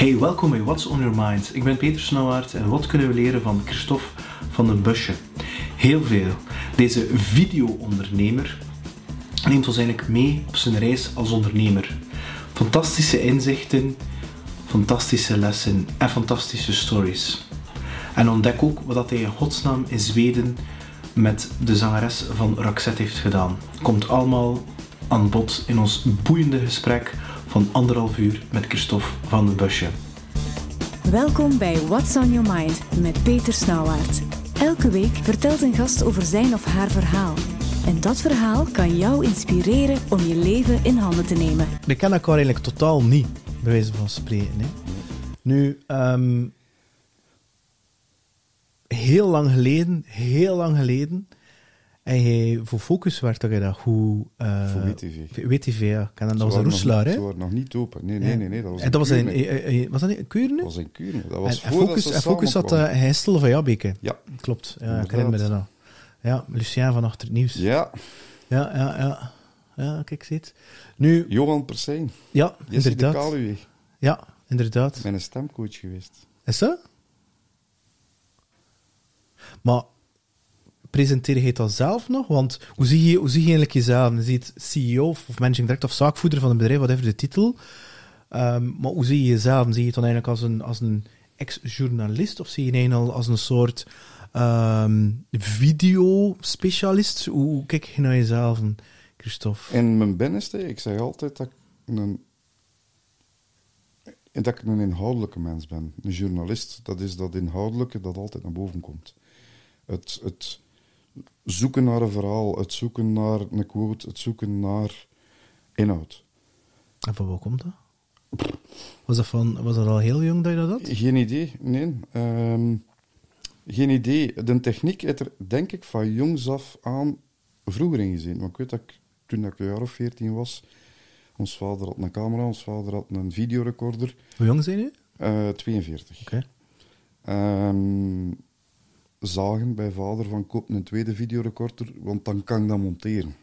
Hey, welkom bij What's on Your Mind. Ik ben Peter Snauwaard en wat kunnen we leren van Christophe van den Busje? Heel veel. Deze video-ondernemer neemt ons eigenlijk mee op zijn reis als ondernemer. Fantastische inzichten, fantastische lessen en fantastische stories. En ontdek ook wat hij in godsnaam in Zweden met de zangeres van Roxette heeft gedaan. Komt allemaal aan bod in ons boeiende gesprek van anderhalf uur met Christophe van den Busje. Welkom bij What's on Your Mind met Peter Snauwaard. Elke week vertelt een gast over zijn of haar verhaal. En dat verhaal kan jou inspireren om je leven in handen te nemen. We kennen elkaar eigenlijk totaal niet, bij wijze van spreken. Hè. Nu, ehm, heel lang geleden, heel lang geleden, en hij voor Focus werd dat je dat goed... eh, Voor WTV. WTV, ja. Dat, dat was een roeslaar, niet- hè? Ze waren nog niet open. Nee, nee, nee. nee dat was En dat was in, eh, eh, was dat niet in Kuurne? Dat was in Kuurne. Dat was en Focus, ze en Focus had uh. Heistel van Jabbeke. Ja. Klopt, ja, ik herinner me dat nog. Ja, Lucien van Achter het Nieuws. Ja, Ja, ja, ja. Ja, kijk, zie het. Nu, Johan Persijn. ja, Jesse de inderdaad. Kaluwe. Ja, inderdaad. Mijn stemcoach geweest. Is dat? Maar presenteer je dat zelf nog? Want hoe zie je, hoe zie je eigenlijk jezelf? Je ziet CEO of managing director of zaakvoerder van een bedrijf, whatever de titel. Ehm, maar hoe zie je jezelf? Zie je het dan eigenlijk als een, als een ex-journalist of zie je eigenlijk al als een soort ehm video-specialist? Hoe, hoe kijk je naar jezelf, Christophe? In mijn binnenste, ik zeg altijd dat ik een, dat ik een inhoudelijke mens ben. Een journalist, dat is dat inhoudelijke dat altijd naar boven komt. Het, het zoeken naar een verhaal, het zoeken naar een quote, het zoeken naar inhoud. En van waar komt dat? Was dat, van, was dat al heel jong dat je dat had? Geen idee, nee. Ehm, geen idee. De techniek heeft er, denk ik, van jongs af aan vroeger in gezien. Want ik weet dat ik, toen ik een jaar of veertien was, ons vader had een camera, ons vader had een videorecorder, Hoe jong zijn eh 42. Oké. Ehm, zagen bij vader van koop een tweede videorecorder, want dan kan ik dat monteren.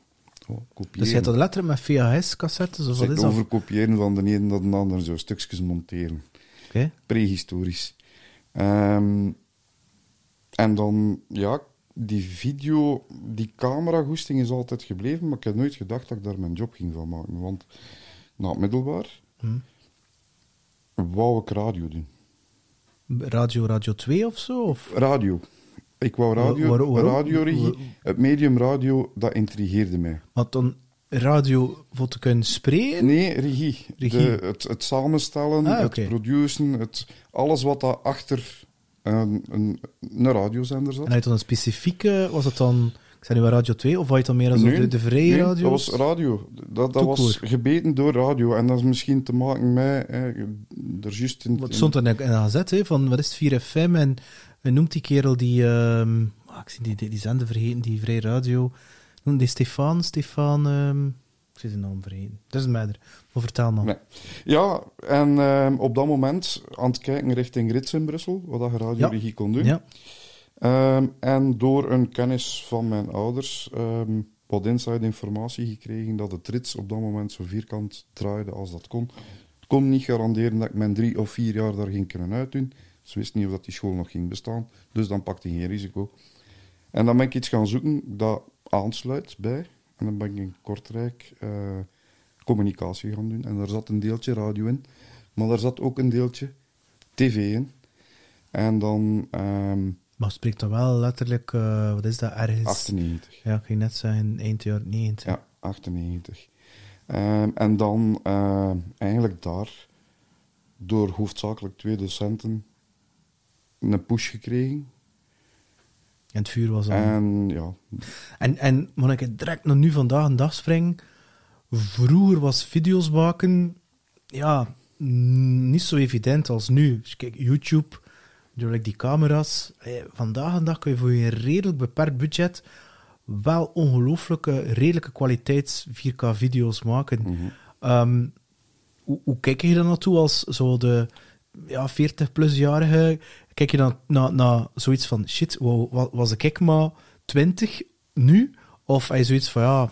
Oh. Dus je hebt dat letterlijk met VHS-cassettes of wat is dat? overkopiëren van de ene naar de ander, zo stukjes monteren. Oké. prehistorisch. Ehm, en dan, ja, die video, die cameragoesting is altijd gebleven, maar ik heb nooit gedacht dat ik daar mijn job ging van maken. Want na het middelbaar Hm. wou ik radio doen. Radio, Radio 2 of zo? Of? Radio. Ik wou radio, Waar- waarom? radioregie. Waar- Het medium radio, dat intrigeerde mij. Want dan radio voor te kunnen spreken? Nee, regie. Regie. De, het, het samenstellen, Ah, het produceren, het, alles wat daar achter een, een, een radiozender zat. En had je dan een specifieke, was het dan, ik zei nu Radio 2, of had je dan meer als Nee, de, de vrije nee, radio? dat was radio. Dat, dat was gebeten door radio. En dat is misschien te maken met... eh, er juist in, Wat stond er in de gazet, hè, van wat is het, 4FM, en noemt die kerel die, ah, ik zie die, die, die zender vergeten, die vrije radio, noem die Stefan, Stefan, ehm, ik zie zijn naam vergeten. Dat is een matter. Maar vertel maar. Nee. Ja, en ehm, op dat moment aan het kijken richting Rits in Brussel, wat dat je radioregie kon doen. Ja. En door een kennis van mijn ouders ehm, wat inside informatie gekregen dat het Rits op dat moment zo vierkant draaide als dat kon. Ik kon niet garanderen dat ik mijn drie of vier jaar daar ging kunnen uitdoen. Ze wisten niet of dat die school nog ging bestaan, dus dan pakte ik geen risico. En dan ben ik iets gaan zoeken dat aansluit bij. En dan ben ik in Kortrijk eh, communicatie gaan doen. En daar zat een deeltje radio in, maar daar zat ook een deeltje tv in. En dan ehm Maar spreekt dan wel letterlijk, eh, wat is dat, ergens? 98. Ja, ik ging net zeggen, eind jaar 90. Ja, 98. Ehm, en dan ehm, eigenlijk daar, door hoofdzakelijk twee docenten, een push gekregen. En het vuur was dan... En ja, En, en moet ik direct naar nu vandaag een dag springen. Vroeger was video's maken, ja, niet zo evident als nu. Als je kijkt, YouTube, door die camera's. eh, vandaag een dag kun je voor je redelijk beperkt budget wel ongelooflijke, redelijke kwaliteits 4K-video's maken. mhm. Ehm, hoe, hoe kijk je daar naartoe als zo de ja, 40-plus-jarige? Kijk je dan naar, naar zoiets van, shit, wow, wa- was ik maar 20 nu? Of je zoiets van, ja,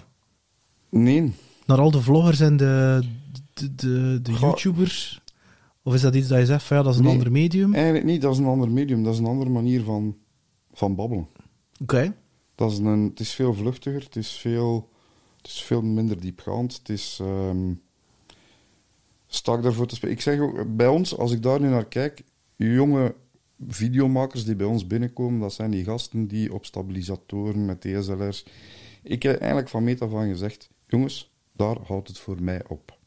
nee, naar al de vloggers en de, de, de. YouTubers? Of is dat iets dat je zegt van ja, dat is een Nee. ander medium? Eigenlijk niet, dat is een ander medium. Dat is een andere manier van, van babbelen. Oké. Dat is een, het is veel vluchtiger, het is veel, het is veel minder diepgaand. Het is... ehm sta ik daarvoor te spelen. Ik zeg ook, bij ons, als ik daar nu naar kijk, jonge videomakers die bij ons binnenkomen, dat zijn die gasten die op stabilisatoren met DSLR's... Ik heb eigenlijk van meet af aan gezegd, jongens, daar houdt het voor mij op.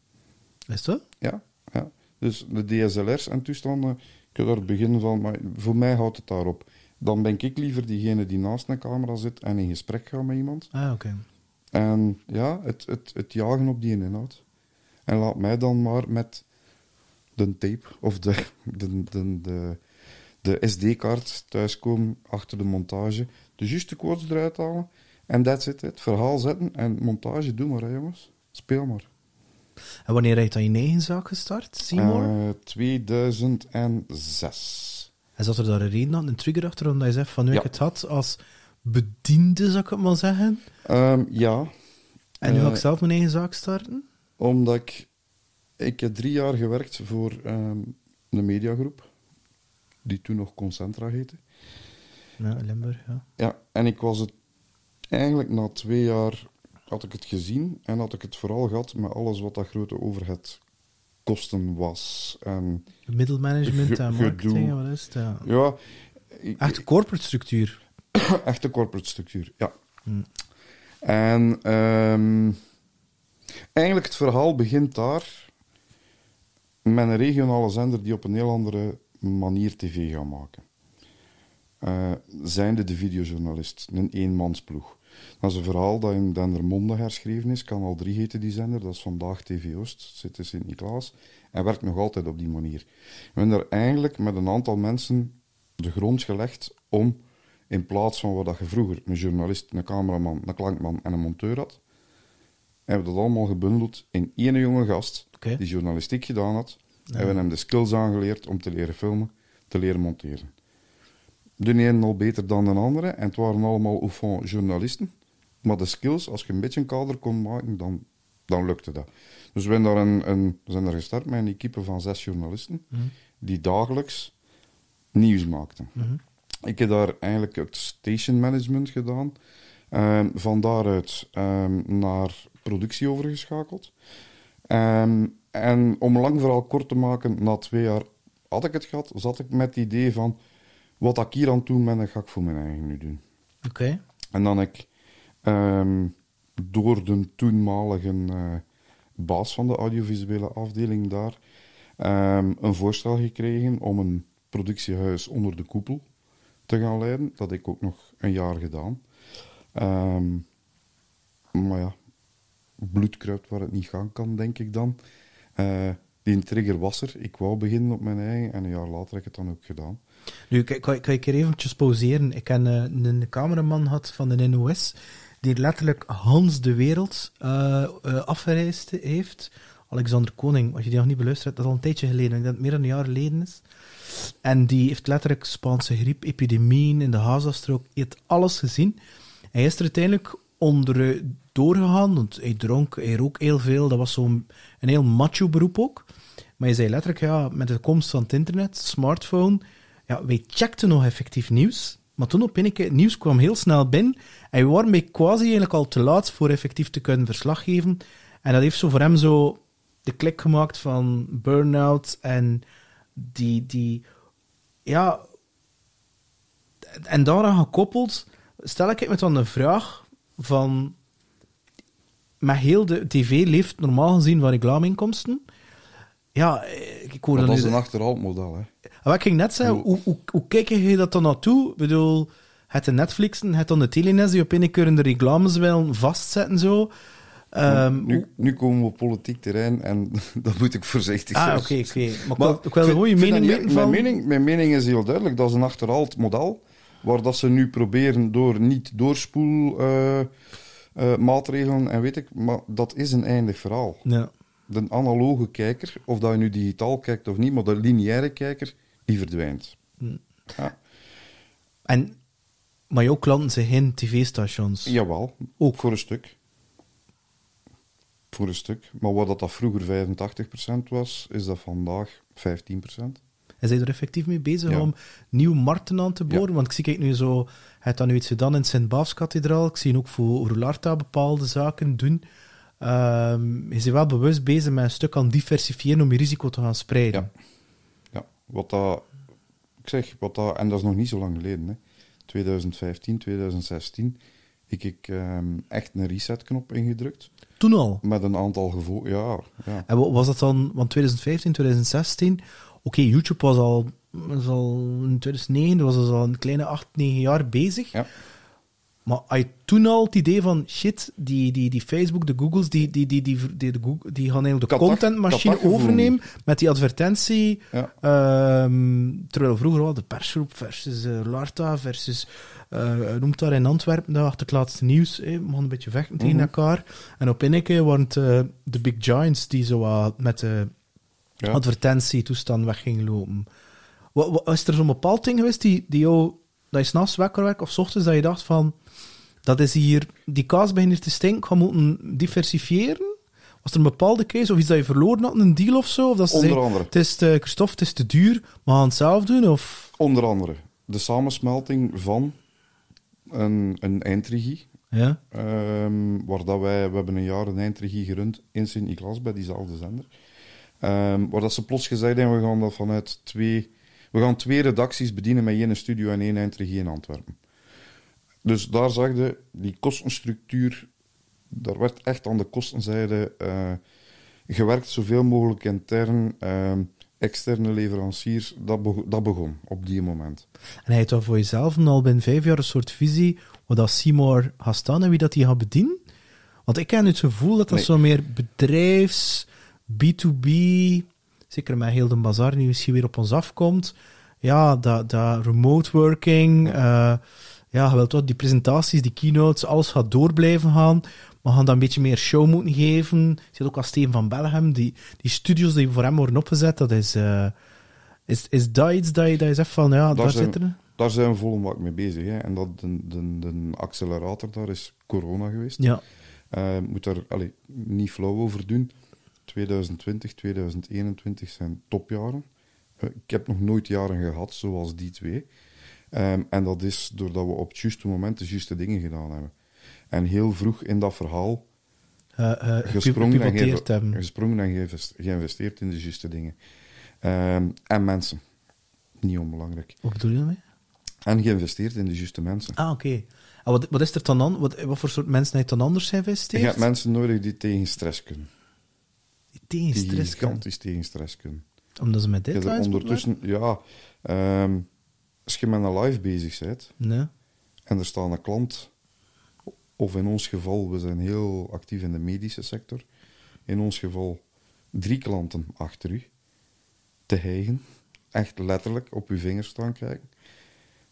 Is dat? Ja, ja. Dus de DSLR's en toestanden, ik heb daar het begin van, maar voor mij houdt het daarop. Dan ben ik liever diegene die naast een camera zit en in gesprek gaat met iemand. Ah, oké. En ja, het, het, het jagen op die inhoud. En laat mij dan maar met de tape of de, de, de, de, de SD-kaart thuiskomen achter de montage. De juiste quotes eruit halen. En that's it. Het verhaal zetten en montage, doe maar, hè, jongens. Speel maar. En wanneer heb je dan je eigen zaak gestart, Seymour? Eh 2006. en zat er daar een reden aan, een trigger achter, omdat je zegt van nu Ja. ik het had als bediende, zou ik het maar zeggen. Ehm, ja, En nu ga ik Eh, zelf mijn eigen zaak starten? Omdat ik... Ik heb drie jaar gewerkt voor ehm, een mediagroep. Die toen nog Concentra heette. Ja, Limburg, ja. Ja, en ik was het eigenlijk na twee jaar had ik het gezien en had ik het vooral gehad met alles wat dat grote overhead kosten was. En Middelmanagement Ge- en marketing, wat is het? Ja. ja, ik- Echt corporate structuur. echte corporate structuur, ja. Hmm. En ehm, eigenlijk het verhaal begint daar met een regionale zender die op een heel andere manier tv gaat maken. Eh zijnde de videojournalist, een eenmansploeg. Dat is een verhaal dat in Dendermonde herschreven is. Kanaal 3 heette die zender, dat is vandaag TV Oost, zit in Sint-Niklaas. En werkt nog altijd op die manier. We hebben daar eigenlijk met een aantal mensen de grond gelegd om, in plaats van wat je vroeger een journalist, een cameraman, een klankman en een monteur had, hebben we dat allemaal gebundeld in één jonge gast die journalistiek gedaan had. Hebben we hem de skills aangeleerd om te leren filmen, te leren monteren. De ene al beter dan de andere en het waren allemaal au fond journalisten. Maar de skills, als je een beetje een kader kon maken, dan, dan lukte dat. Dus we, hebben daar een, een, we zijn daar gestart met een equipe van zes journalisten die dagelijks nieuws maakten. Ik heb daar eigenlijk het station management gedaan. Ehm, van daaruit ehm, naar productie overgeschakeld. Ehm, en om lang verhaal kort te maken, na twee jaar had ik het gehad, zat ik met het idee van wat ik hier aan het doen ben, dat ga ik voor mijn eigen nu doen. Oké. En dan heb ik ehm, door de toenmalige eh, baas van de audiovisuele afdeling daar ehm, een voorstel gekregen om een productiehuis onder de koepel te gaan leiden. Dat heb ik ook nog een jaar gedaan. Maar ja, bloed kruipt waar het niet gaan kan, denk ik dan. Eh, die trigger was er. Ik wou beginnen op mijn eigen en een jaar later heb ik het dan ook gedaan. Nu, kan, kan, kan ik hier eventjes pauzeren? Ik heb eh, een cameraman gehad van de NOS, die letterlijk Hans de wereld eh, afgereisd heeft. Alexander Koning, als je die nog niet beluisterd hebt, dat is al een tijdje geleden. Ik denk dat meer dan een jaar geleden is. En die heeft letterlijk Spaanse griep, epidemieën in de Gazastrook, alles gezien. Hij is er uiteindelijk onder doorgegaan, want hij dronk, hij rook heel veel. Dat was zo'n een heel macho beroep ook. Maar je zei letterlijk, ja, met de komst van het internet, smartphone, ja, wij checkten nog effectief nieuws. Maar toen op het nieuws kwam heel snel binnen. En we waren bij quasi eigenlijk al te laat voor effectief te kunnen verslag geven. En dat heeft zo voor hem zo de klik gemaakt van burn-out en die, die, ja, en daaraan gekoppeld stel ik me dan de vraag van, met heel de tv leeft normaal gezien van reclameinkomsten. Ja, ik hoor Maar dat is een achterhaalmodel, hè. Wat ik ging net zeggen, hoe, hoe, hoe kijk je dat dan naartoe? Ik bedoel, het de Netflixen, het dan de Telenet die op een keer de reclames willen vastzetten zo. Ehm, nu, nu komen we op politiek terrein en dat moet ik voorzichtig ah, zijn. oké, oké. Maar, ik Maar wil- ik wil vind- gewoon je vind mening weten van... Mijn mening, mijn mening is heel duidelijk. Dat is een achterhaald model. Waar dat ze nu proberen door niet doorspoel eh, eh, maatregelen en weet ik. Maar dat is een eindig verhaal. Ja. De analoge kijker, of dat je nu digitaal kijkt of niet, maar de lineaire kijker, die verdwijnt. Hm. Ja, En, maar jouw klanten zijn geen tv-stations. jawel, ook voor een stuk. Voor een stuk. Maar wat dat, dat vroeger 85% was, is dat vandaag 15 procent. En zijn er effectief mee bezig Ja. om nieuwe markten aan te boren? Want ik zie kijk nu zo, heeft dan nu iets gedaan in Sint-Baafskathedraal. Ik zie ook voor Roularta bepaalde zaken doen. Ehm je bent wel bewust bezig met een stuk aan diversifiëren om je risico te gaan spreiden. Ja, wat dat, ik zeg, wat dat, en dat is nog niet zo lang geleden, hè. 2015, 2016, ik ik ehm, echt een resetknop ingedrukt Toen al. met een aantal gevolgen. Ja, ja. En was dat dan, want 2015, 2016, oké, YouTube was al, was al in 2009, was dus al een kleine 8, 9 jaar bezig. Ja. Maar had je toen al het idee van, shit, die, die, die Facebook, de Googles, die, die, die, die, die, Google- die gaan eigenlijk de dat- contentmachine dat overnemen met die advertentie. Ja. Ehm, terwijl vroeger wel de persgroep versus eh, Larta versus, eh noemt daar in Antwerpen, dat achter het laatste nieuws, eh, we gaan een beetje vechten tegen Mhm. elkaar. En op Inneke waren het eh, de big giants die zo met de Ja. advertentietoestand weg gingen lopen. Wat, wat, is er zo'n bepaald ding geweest die, die jou, dat je s'nachts wakker werd of 's ochtends dat je dacht van, dat is hier, die kaas begint hier te stinken, ik ga moeten diversifiëren? Was er een bepaalde case of iets dat je verloren had, een deal of zo? Of dat ze Onder andere. het is te, Christophe, het is te duur, we gaan het zelf doen? Of... Onder andere de samensmelting van een, een eindregie. Ja. Ehm, waar dat wij, we hebben een jaar een eindregie gerund in Sint-Niklaas bij diezelfde zender. Ehm, waar dat ze plots gezegd hebben, we gaan dat vanuit twee, we gaan twee redacties bedienen met één studio en één eindregie in Antwerpen. Dus daar zag je, die kostenstructuur, daar werd echt aan de kostenzijde eh, gewerkt, zoveel mogelijk intern, ehm, externe leveranciers, dat, bego- dat begon op die moment. En hij heeft dan voor jezelf al binnen vijf jaar een soort visie waar dat Seymour gaat staan en wie dat die gaat bedienen? Want ik heb het gevoel dat dat Nee. zo meer bedrijfs, B2B, zeker met heel de bazaar die misschien weer op ons afkomt. Ja, dat, dat remote working, ja. ja, je wilt toch die presentaties, die keynotes, alles gaat door blijven gaan. Maar we gaan dat een beetje meer show moeten geven. Je ziet ook al Steven van Bellegem, die, die studios die voor hem worden opgezet, dat is... eh, is, is dat iets dat je, dat je zegt van, ja, daar, zijn- zit er... Daar zijn we bak mee bezig. Hè. En dat, de, de, de accelerator daar is corona geweest. Ja. Eh, moet daar allee, niet flauw over doen. 2020, 2021 zijn topjaren. Eh, ik heb nog nooit jaren gehad zoals die twee. Ehm, en dat is doordat we op het juiste moment de juiste dingen gedaan hebben. En heel vroeg in dat verhaal eh, eh, gesprongen en, gesprongen en geïnvest- geïnvesteerd in de juiste dingen. Ehm, en mensen. Niet onbelangrijk. Wat bedoel je daarmee? En geïnvesteerd in de juiste mensen. Ah, oké. En wat, wat is er dan aan? Wat, wat voor soort mensen heeft dan anders Je geïnvesteerd? hebt mensen nodig die tegen stress kunnen. Die tegen stress kan. gigantisch tegen stress kunnen. Omdat ze met deadlines ondertussen, ja, ehm, als je met een live bezig bent werken? en er staat een klant, of in ons geval, we zijn heel actief in de medische sector, in ons geval drie klanten achter u, te hijgen, echt letterlijk op uw vingers staan kijken.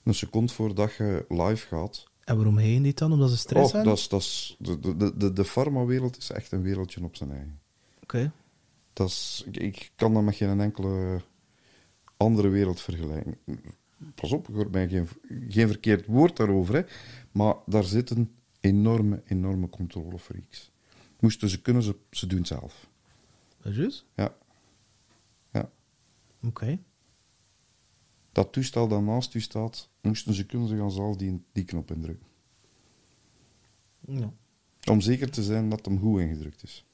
Een seconde voordat je live gaat. Nee. En waarom heen die dan? Omdat ze stress Oh, hebben? dat is, dat is, de, de, de, de, de farmawereld is echt een wereldje op zijn eigen. Oké. Dat is, ik, ik kan dat met geen enkele andere wereld vergelijken. Pas op, ik hoor mij geen, geen verkeerd woord daarover, hè, maar daar zitten enorme, enorme controlefreaks. Moesten ze kunnen, ze, ze doen het zelf. Dat is juist? Ja. ja. Oké. Dat toestel dat naast u staat, moesten ze kunnen, ze gaan zelf die, die knop indrukken. Ja. Om zeker te zijn dat hem goed ingedrukt is.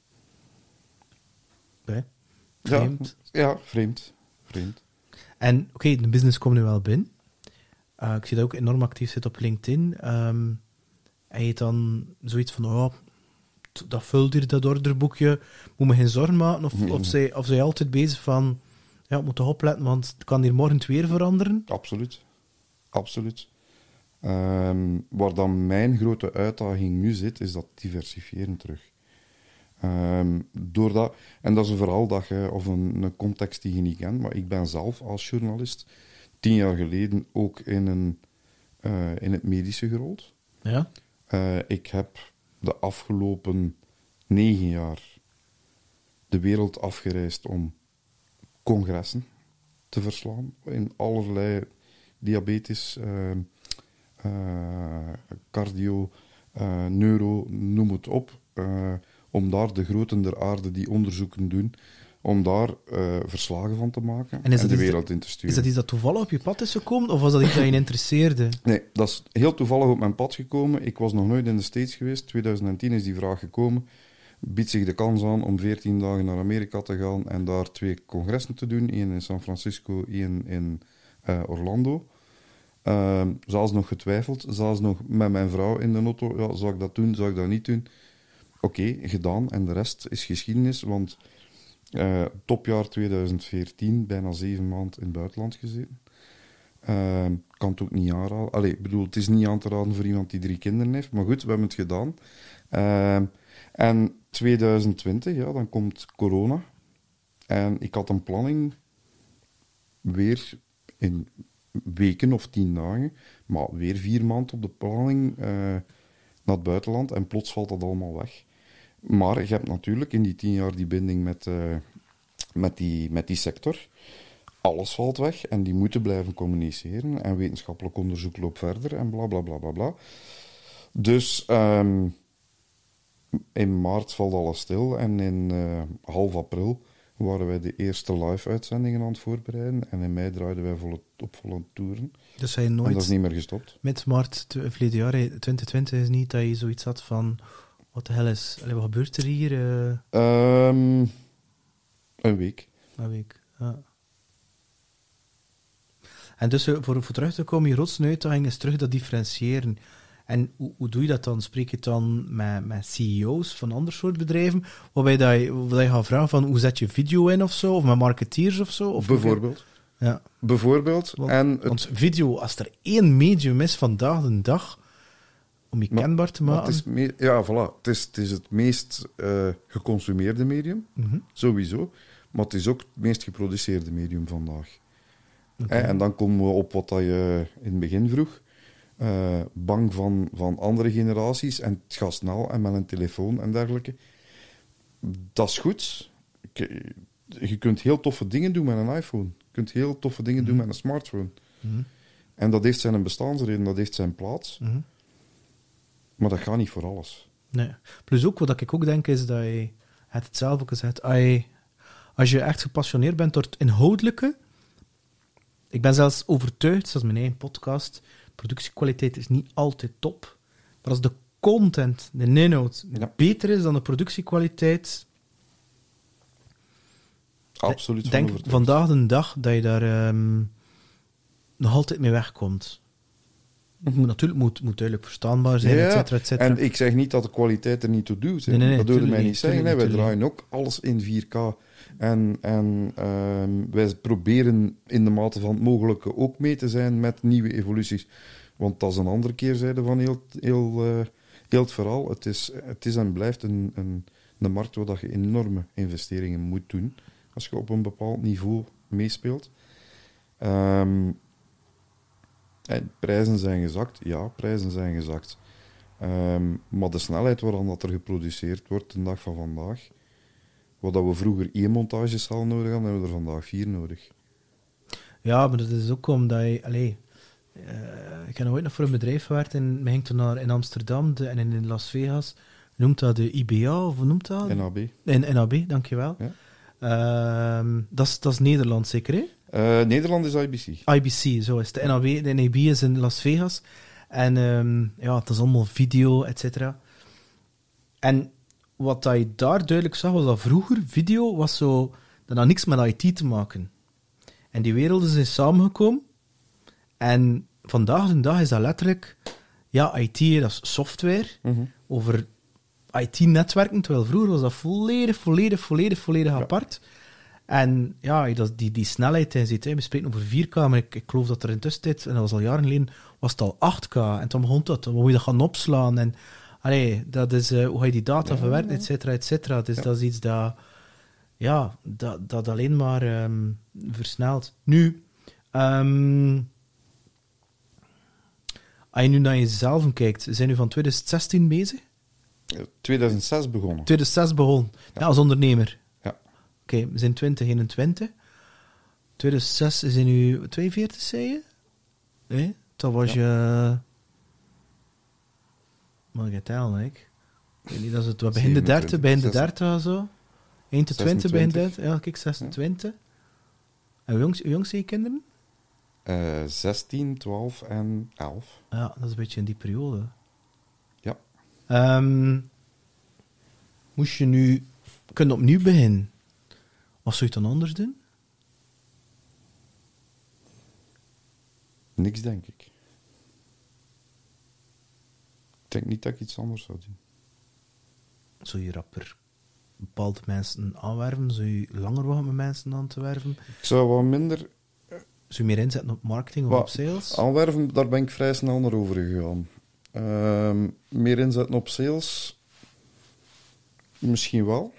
Vreemd. Ja, ja vreemd. Vreemd. En oké, de business komt nu wel binnen. Eh, ik zie dat ook enorm actief zit op LinkedIn. Ehm en je dan zoiets van, oh, dat vult hier, dat orderboekje. Moet me geen zorgen maken? Of, Nee. of, zij, of zij altijd bezig van, ja, ik moet toch opletten, want het kan hier morgen het weer veranderen. Absoluut. Absoluut. Ehm, waar dan mijn grote uitdaging nu zit, is dat diversifiëren terug. Ehm, doordat, en dat is een verhaal dat je, of een, een context die je niet kent, maar ik ben zelf als journalist tien jaar geleden ook in, een, eh, in het medische gerold. Ja. Eh, ik heb de afgelopen negen jaar de wereld afgereisd om congressen te verslaan in allerlei diabetes, eh, eh, cardio, neuro, noem het op. om daar de groten der aarde die onderzoeken doen, om daar eh, verslagen van te maken En de wereld in te sturen. Is dat iets dat toevallig op je pad is gekomen, of was dat iets dat je interesseerde? Nee, dat is heel toevallig op mijn pad gekomen. Ik was nog nooit in de States geweest. 2010 is die vraag gekomen. Biedt zich de kans aan om 14 dagen naar Amerika te gaan en daar twee congressen te doen. één in San Francisco, één in eh, Orlando. Ehm zelfs nog getwijfeld. Zelfs nog met mijn vrouw in de auto. Ja, zou ik dat doen, zou ik dat niet doen? Oké, gedaan. En de rest is geschiedenis, want eh, topjaar 2014, bijna zeven maanden in het buitenland gezeten. Ehm, kan het ook niet aanraden. Allee, ik bedoel, het is niet aan te raden voor iemand die drie kinderen heeft. Maar goed, we hebben het gedaan. Ehm, en 2020, ja, dan komt corona. En ik had een planning weer in weken of tien dagen, maar weer vier maanden op de planning eh, naar het buitenland. En plots valt dat allemaal weg. Maar je hebt natuurlijk in die tien jaar die binding met, eh, met, die, met die sector. Alles valt weg en die moeten blijven communiceren. En wetenschappelijk onderzoek loopt verder en bla bla bla bla bla. Dus ehm, in maart valt alles stil en in eh, half april waren wij de eerste live-uitzendingen aan het voorbereiden. En in mei draaiden wij volle, op volle toeren. Dus hij En dat is nooit niet meer gestopt. met maart verleden jaar, hè, 2020, is niet dat je zoiets had van, wat de hel is, allee, wat gebeurt er hier? eh Ehm, een week. een week. Ja. En dus eh, voor, voor terug te komen, je grootste uitdaging is terug dat differentiëren. En hoe, hoe doe je dat dan? Spreek je het dan met, met CEO's van ander soort bedrijven? Waarbij dat je, waarbij je gaat vragen van hoe zet je video in of zo? Of met marketeers of zo? Of Bijvoorbeeld. Ja, Bijvoorbeeld. want, en het, want video, als er één medium is vandaag de dag om je Maar- kenbaar te maken... het is ja, voilà. Het is, het is het meest eh, geconsumeerde medium, Mhm. sowieso. Maar het is ook het meest geproduceerde medium vandaag. En dan komen we op wat dat je in het begin vroeg. Eh, bang van, van andere generaties en het gaat snel en met een telefoon en dergelijke. Dat is goed. Je kunt heel toffe dingen doen met een iPhone. Je kunt heel toffe dingen doen met een smartphone. Mhm. En dat heeft zijn bestaansreden, dat heeft zijn plaats. Mhm. Maar dat gaat niet voor alles. Nee. Plus ook, wat ik ook denk, is dat je, het zelf ook gezegd, als je, als je echt gepassioneerd bent door het inhoudelijke, ik ben zelfs overtuigd, zoals mijn eigen podcast, productiekwaliteit is niet altijd top, maar als de content, de inhoud, Ja. beter is dan de productiekwaliteit, Absoluut denk vandaag de dag dat je daar ehm, nog altijd mee wegkomt. Het moet natuurlijk moet, moet duidelijk verstaanbaar zijn, Ja, et cetera, et cetera. En ik zeg niet dat de kwaliteit er niet toe doet. Nee, nee, nee, dat doe je tuurlijk mij niet, zeggen. Wij draaien ook alles in 4K. En, en ehm, wij proberen in de mate van het mogelijke ook mee te zijn met nieuwe evoluties. Want dat is een andere keerzijde van heel, heel, eh, heel het verhaal. Het is, het is en blijft een, een, een markt waar dat je enorme investeringen moet doen. Als je op een bepaald niveau meespeelt. En prijzen zijn gezakt. Ja, prijzen zijn gezakt. Ehm, maar de snelheid waaraan dat er geproduceerd wordt de dag van vandaag, wat dat we vroeger één montagecel nodig hadden, hebben we er vandaag vier nodig. Ja, maar dat is ook omdat je... Allee, eh, ik heb nog ooit nog voor een bedrijf gewerkt en we gingen toen naar in Amsterdam de, en in Las Vegas. Noemt dat de IBA of hoe noemt dat? NAB. In NAB, dankjewel. Ja. Dat, is, dat is Nederland zeker, hè? Eh, Nederland is IBC. IBC, zo is het. De NAB, de NAB is in Las Vegas. En ehm, ja, het is allemaal video, et cetera. En wat dat je daar duidelijk zag, was dat vroeger video was zo... Dat had niks met IT te maken. En die werelden zijn samengekomen. En vandaag de dag is dat letterlijk... Ja, IT, dat is software. Mhm. Over IT-netwerken. Terwijl vroeger was dat volledig, volledig, volledig, volledig apart. En ja, dat, die, die snelheid in zit. Hè. We spreken over 4K, maar ik, ik geloof dat er intussen, tijd, en dat was al jaren geleden, was het al 8K. En toen begon dat, moet je dat gaan opslaan. En allee, dat is, eh, hoe ga je die data Ja, verwerken, ja. et cetera, et cetera. Dus Ja. dat is iets dat, ja, dat, dat alleen maar ehm, versnelt. Nu, ehm, als je nu naar jezelf kijkt, zijn nu van 2016 bezig? Eh, 2006 begonnen. 2006 begonnen, ja. als ondernemer. Ja. Oké, we zijn 2021. 2006 is in nu 42, zei je? Nee? Dat was je... Mag ik het tellen, ik? Weet niet, dat is het, wat begin de 30, begin de 27, 30 of zo? Eind de 20 begint 26. uit. Ja, kijk, 26. En hoe jong, hoe jong zijn je kinderen? Eh 16, 12 en 11. Ja, dat is een beetje in die periode. Ja. Ehm, moest je nu kunnen opnieuw beginnen? Of zou je het dan anders doen? Niks, denk ik. Ik denk niet dat ik iets anders zou doen. Zou je rapper bepaalde mensen aanwerven? Zou je langer wachten met mensen aan te werven? Ik zou wat minder Zou je meer inzetten op marketing of Wat- op sales? aanwerven, daar ben ik vrij snel naar over gegaan. Ehm, meer inzetten op sales? Misschien wel.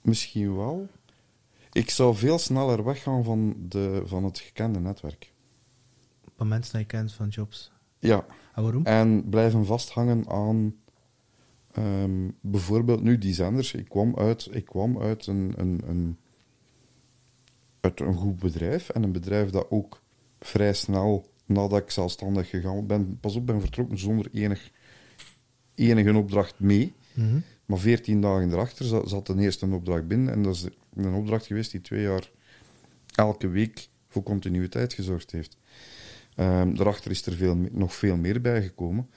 Misschien wel. Ik zou veel sneller weggaan van, de, van het gekende netwerk. Van mensen die je kent van jobs. Ja, En waarom? en blijven vasthangen aan ehm, bijvoorbeeld nu die zenders. Ik kwam uit, ik kwam uit, een, een, een, uit een goed bedrijf en een bedrijf dat ook vrij snel nadat ik zelfstandig gegaan ben, pas op, ben vertrokken zonder enig, enige opdracht mee. Mhm. Maar veertien dagen erachter zat, de eerste opdracht binnen en dat is een opdracht geweest die twee jaar elke week voor continuïteit gezorgd heeft. Ehm, daarachter is er veel, nog veel meer bijgekomen.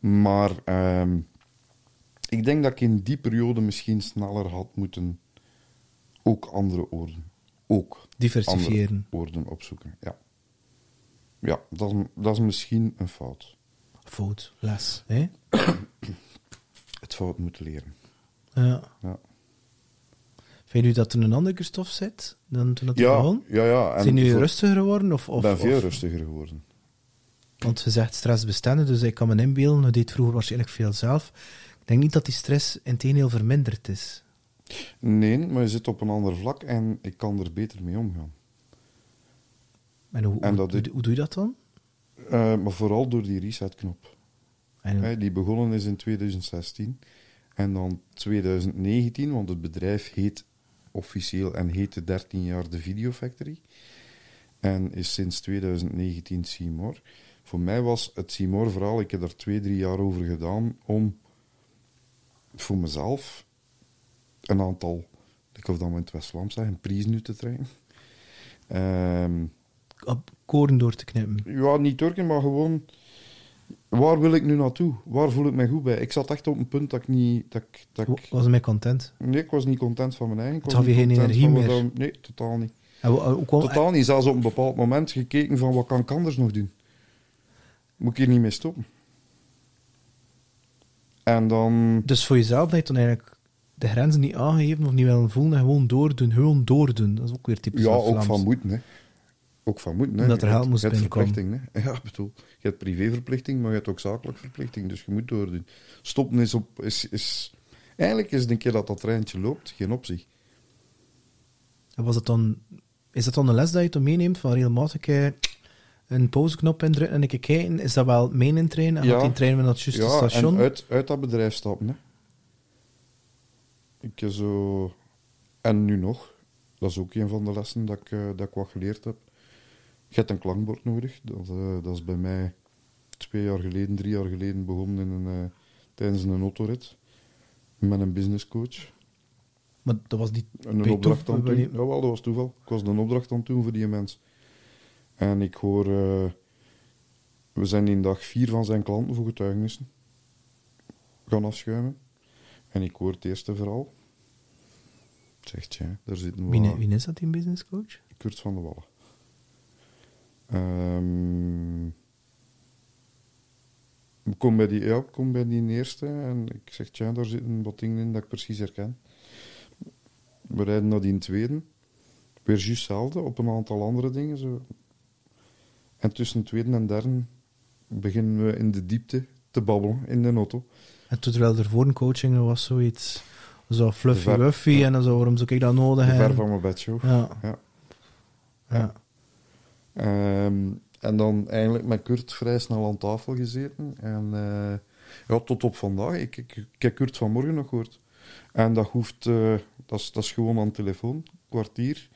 Maar ehm, ik denk dat ik in die periode misschien sneller had moeten ook andere oorden, ook Diversifiëren. oorden opzoeken. Ja, ja dat, is, dat is misschien een fout. Fout. Les. Hè? Het fout moeten leren. Ja. Ja, Vind je nu dat er een andere stof zit dan toen het ja, begon? ja. ja. En Zijn nu voor- rustiger geworden? Of, Ik of, ben veel of- rustiger geworden. Want je zegt stressbestendig, dus ik kan me inbeelden, je deed vroeger waarschijnlijk veel zelf. Ik denk niet dat die stress in tegendeel verminderd is. Nee, maar je zit op een ander vlak en ik kan er beter mee omgaan. En hoe, En hoe, dat hoe, doet- hoe doe je dat dan? Eh, maar vooral door die resetknop. En, die begonnen is in 2016. En dan 2019, want het bedrijf heet officieel en heette 13 jaar de Video Factory. En is sinds 2019 Seymour. Voor mij was het Seymour-verhaal, ik heb daar twee, drie jaar over gedaan om voor mezelf een aantal, ik of dat we in het West-Vlaams zeggen, prijzen nu te trekken. Ehm, op koren door te knippen. ja, niet Turken, maar gewoon... Waar wil ik nu naartoe? Waar voel ik mij goed bij? Ik zat echt op een punt dat ik niet... Dat ik, dat ik, Was mij content. nee, ik was niet content van mijn eigen. Het gaf je geen energie meer? nee, totaal niet. Kwam- Totaal niet. Zelfs op een bepaald moment gekeken van wat kan ik anders nog doen? Moet ik hier niet mee stoppen? En dan... Dus voor jezelf dat je dan eigenlijk de grenzen niet aangeven of niet willen voelen en gewoon doordoen. Gewoon doordoen. Dat is ook weer typisch Ja, ook van moeten, hè. Ook van moeten, hè. Omdat er hebt- moest je binnenkomen. verplichting, hè. Ja, bedoel. Je hebt privéverplichting, maar je hebt ook zakelijk verplichting. Dus je moet doordoen. Stoppen is op... Is, is, eigenlijk is het een keer dat dat treintje loopt, geen optie. En was het dan, is dat dan een les dat je toch meeneemt van regelmatig eh, een pauzeknop indrukken en een keer kijken? Is dat wel mee in trainen? En Ja. die trein weer naar het juiste ja, station? en uit, uit dat bedrijf stappen, hè. Ik heb zo... En nu nog. Dat is ook een van de lessen dat ik, eh, dat ik wat geleerd heb. Je hebt een klankbord nodig. Dat, eh, dat is bij mij twee jaar geleden, drie jaar geleden begonnen in een, eh, tijdens een autorit. Met een businesscoach. Maar dat was niet En een opdracht aan die- Jawel, dat was toeval. Ik was een opdracht aan het doen voor die mens. En ik hoor... eh, we zijn in dag vier van zijn klanten voor getuigenissen gaan afschuimen. En ik hoor het eerste verhaal. Zegt ja, daar zit een Wie, wie is dat, die business coach? Kurt van der Wallen. Ehm, ik kom bij die, ja, ik kom bij die eerste en ik zeg, tja, daar zitten wat dingen in dat ik precies herken. We rijden naar die tweede. Weer juist hetzelfde, op een aantal andere dingen. Zo. En tussen de tweede en derde beginnen we in de diepte te babbelen in de auto. En terwijl er voor een coaching was zoiets zo fluffy Ver- wuffy ja. en zo, waarom zou ik dat nodig De ver hebben? van mijn bedshow. Ja. Ja. Ja. Ehm, en dan eigenlijk met Kurt vrij snel aan tafel gezeten. En eh, ja, tot op vandaag. Ik, ik, ik heb Kurt vanmorgen nog gehoord. En dat hoeft, eh, dat, is, dat is gewoon aan de telefoon, kwartier.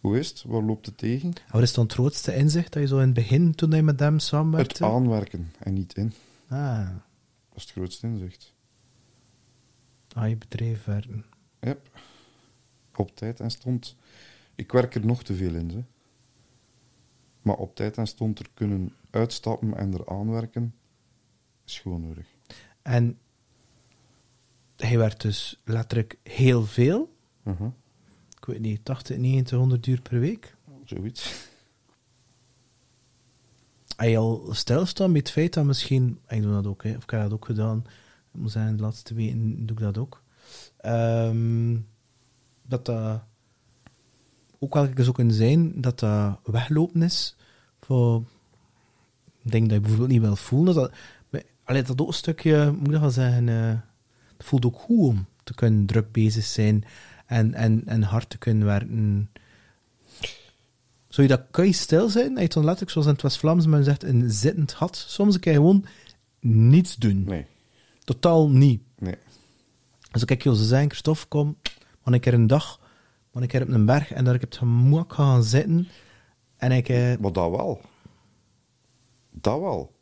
Hoe is het? Waar loopt het tegen? En Wat is dan het grootste inzicht dat je zo in het begin, toen je met hem samenwerkte? Het aanwerken en niet in. Ah, Dat is het grootste inzicht. aan je bedrijf werken. Yep. Op tijd en stond. Ik werk er nog te veel in, ze. Maar op tijd en stond er kunnen uitstappen en er aanwerken, is gewoon nodig. En hij werd dus letterlijk heel veel. Mhm. Ik weet niet, 80, 90, 100 uur per week. Zoiets. Hij al stilstaan met het feit dat misschien... Ik doe dat ook, hè, of ik heb dat ook gedaan. Ik moet zeggen, de laatste weken doe ik dat ook. Ehm, dat dat... Ook wel eens ook kunnen zijn dat dat weglopen is voor dingen dat je bijvoorbeeld niet wil voelen. Dat, dat, allee, dat ook een stukje, moet ik dat wel zeggen, eh, het voelt ook goed om te kunnen druk bezig zijn en, en, en hard te kunnen werken. Zou je dat, kan je stil zijn? Hij dan letterlijk, zoals in het West-Vlaams men zegt, een zittend had. Soms kan je gewoon niets doen. Nee, Totaal niet. nee. Dus kijk je ze zeggen, Christophe, kom, maar een keer een dag, maar een keer op een berg en daar ik het gemak gaan zitten. En ik, eh, Maar dat wel. Dat wel.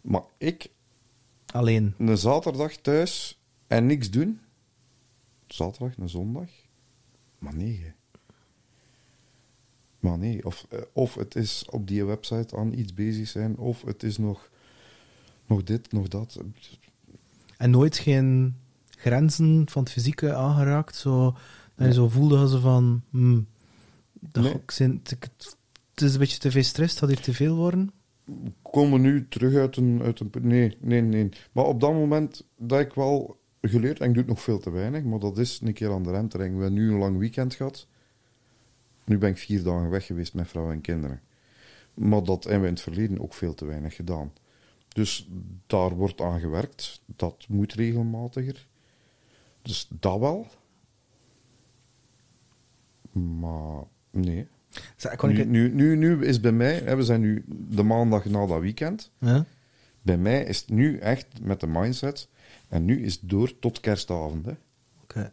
Maar ik, alleen. een zaterdag thuis en niks doen. Zaterdag, een zondag. Maar nee. hè. Maar nee. Of, eh, of het is op die website aan iets bezig zijn, of het is nog, nog dit, nog dat. En nooit geen grenzen van het fysieke aangeraakt, zo, Nee. zo voelde ze van, hmm, dat Nee. ik zin- het, is een beetje te veel stress, het gaat hier te veel worden. komen nu terug uit een, uit een... Nee, nee, nee. Maar op dat moment dat ik wel geleerd, en ik doe het nog veel te weinig, maar dat is een keer aan de rentering. We hebben nu een lang weekend gehad. Nu ben ik vier dagen weg geweest met vrouw en kinderen. Maar dat hebben we in het verleden ook veel te weinig gedaan. Dus daar wordt aan gewerkt. Dat moet regelmatiger. Dus dat wel. Maar nee. Zeg, Nu, ik, nu, nu, nu is bij mij, hè, we zijn nu de maandag na dat weekend. ja? Bij mij is het nu echt met de mindset. En nu is het door tot kerstavond. Oké.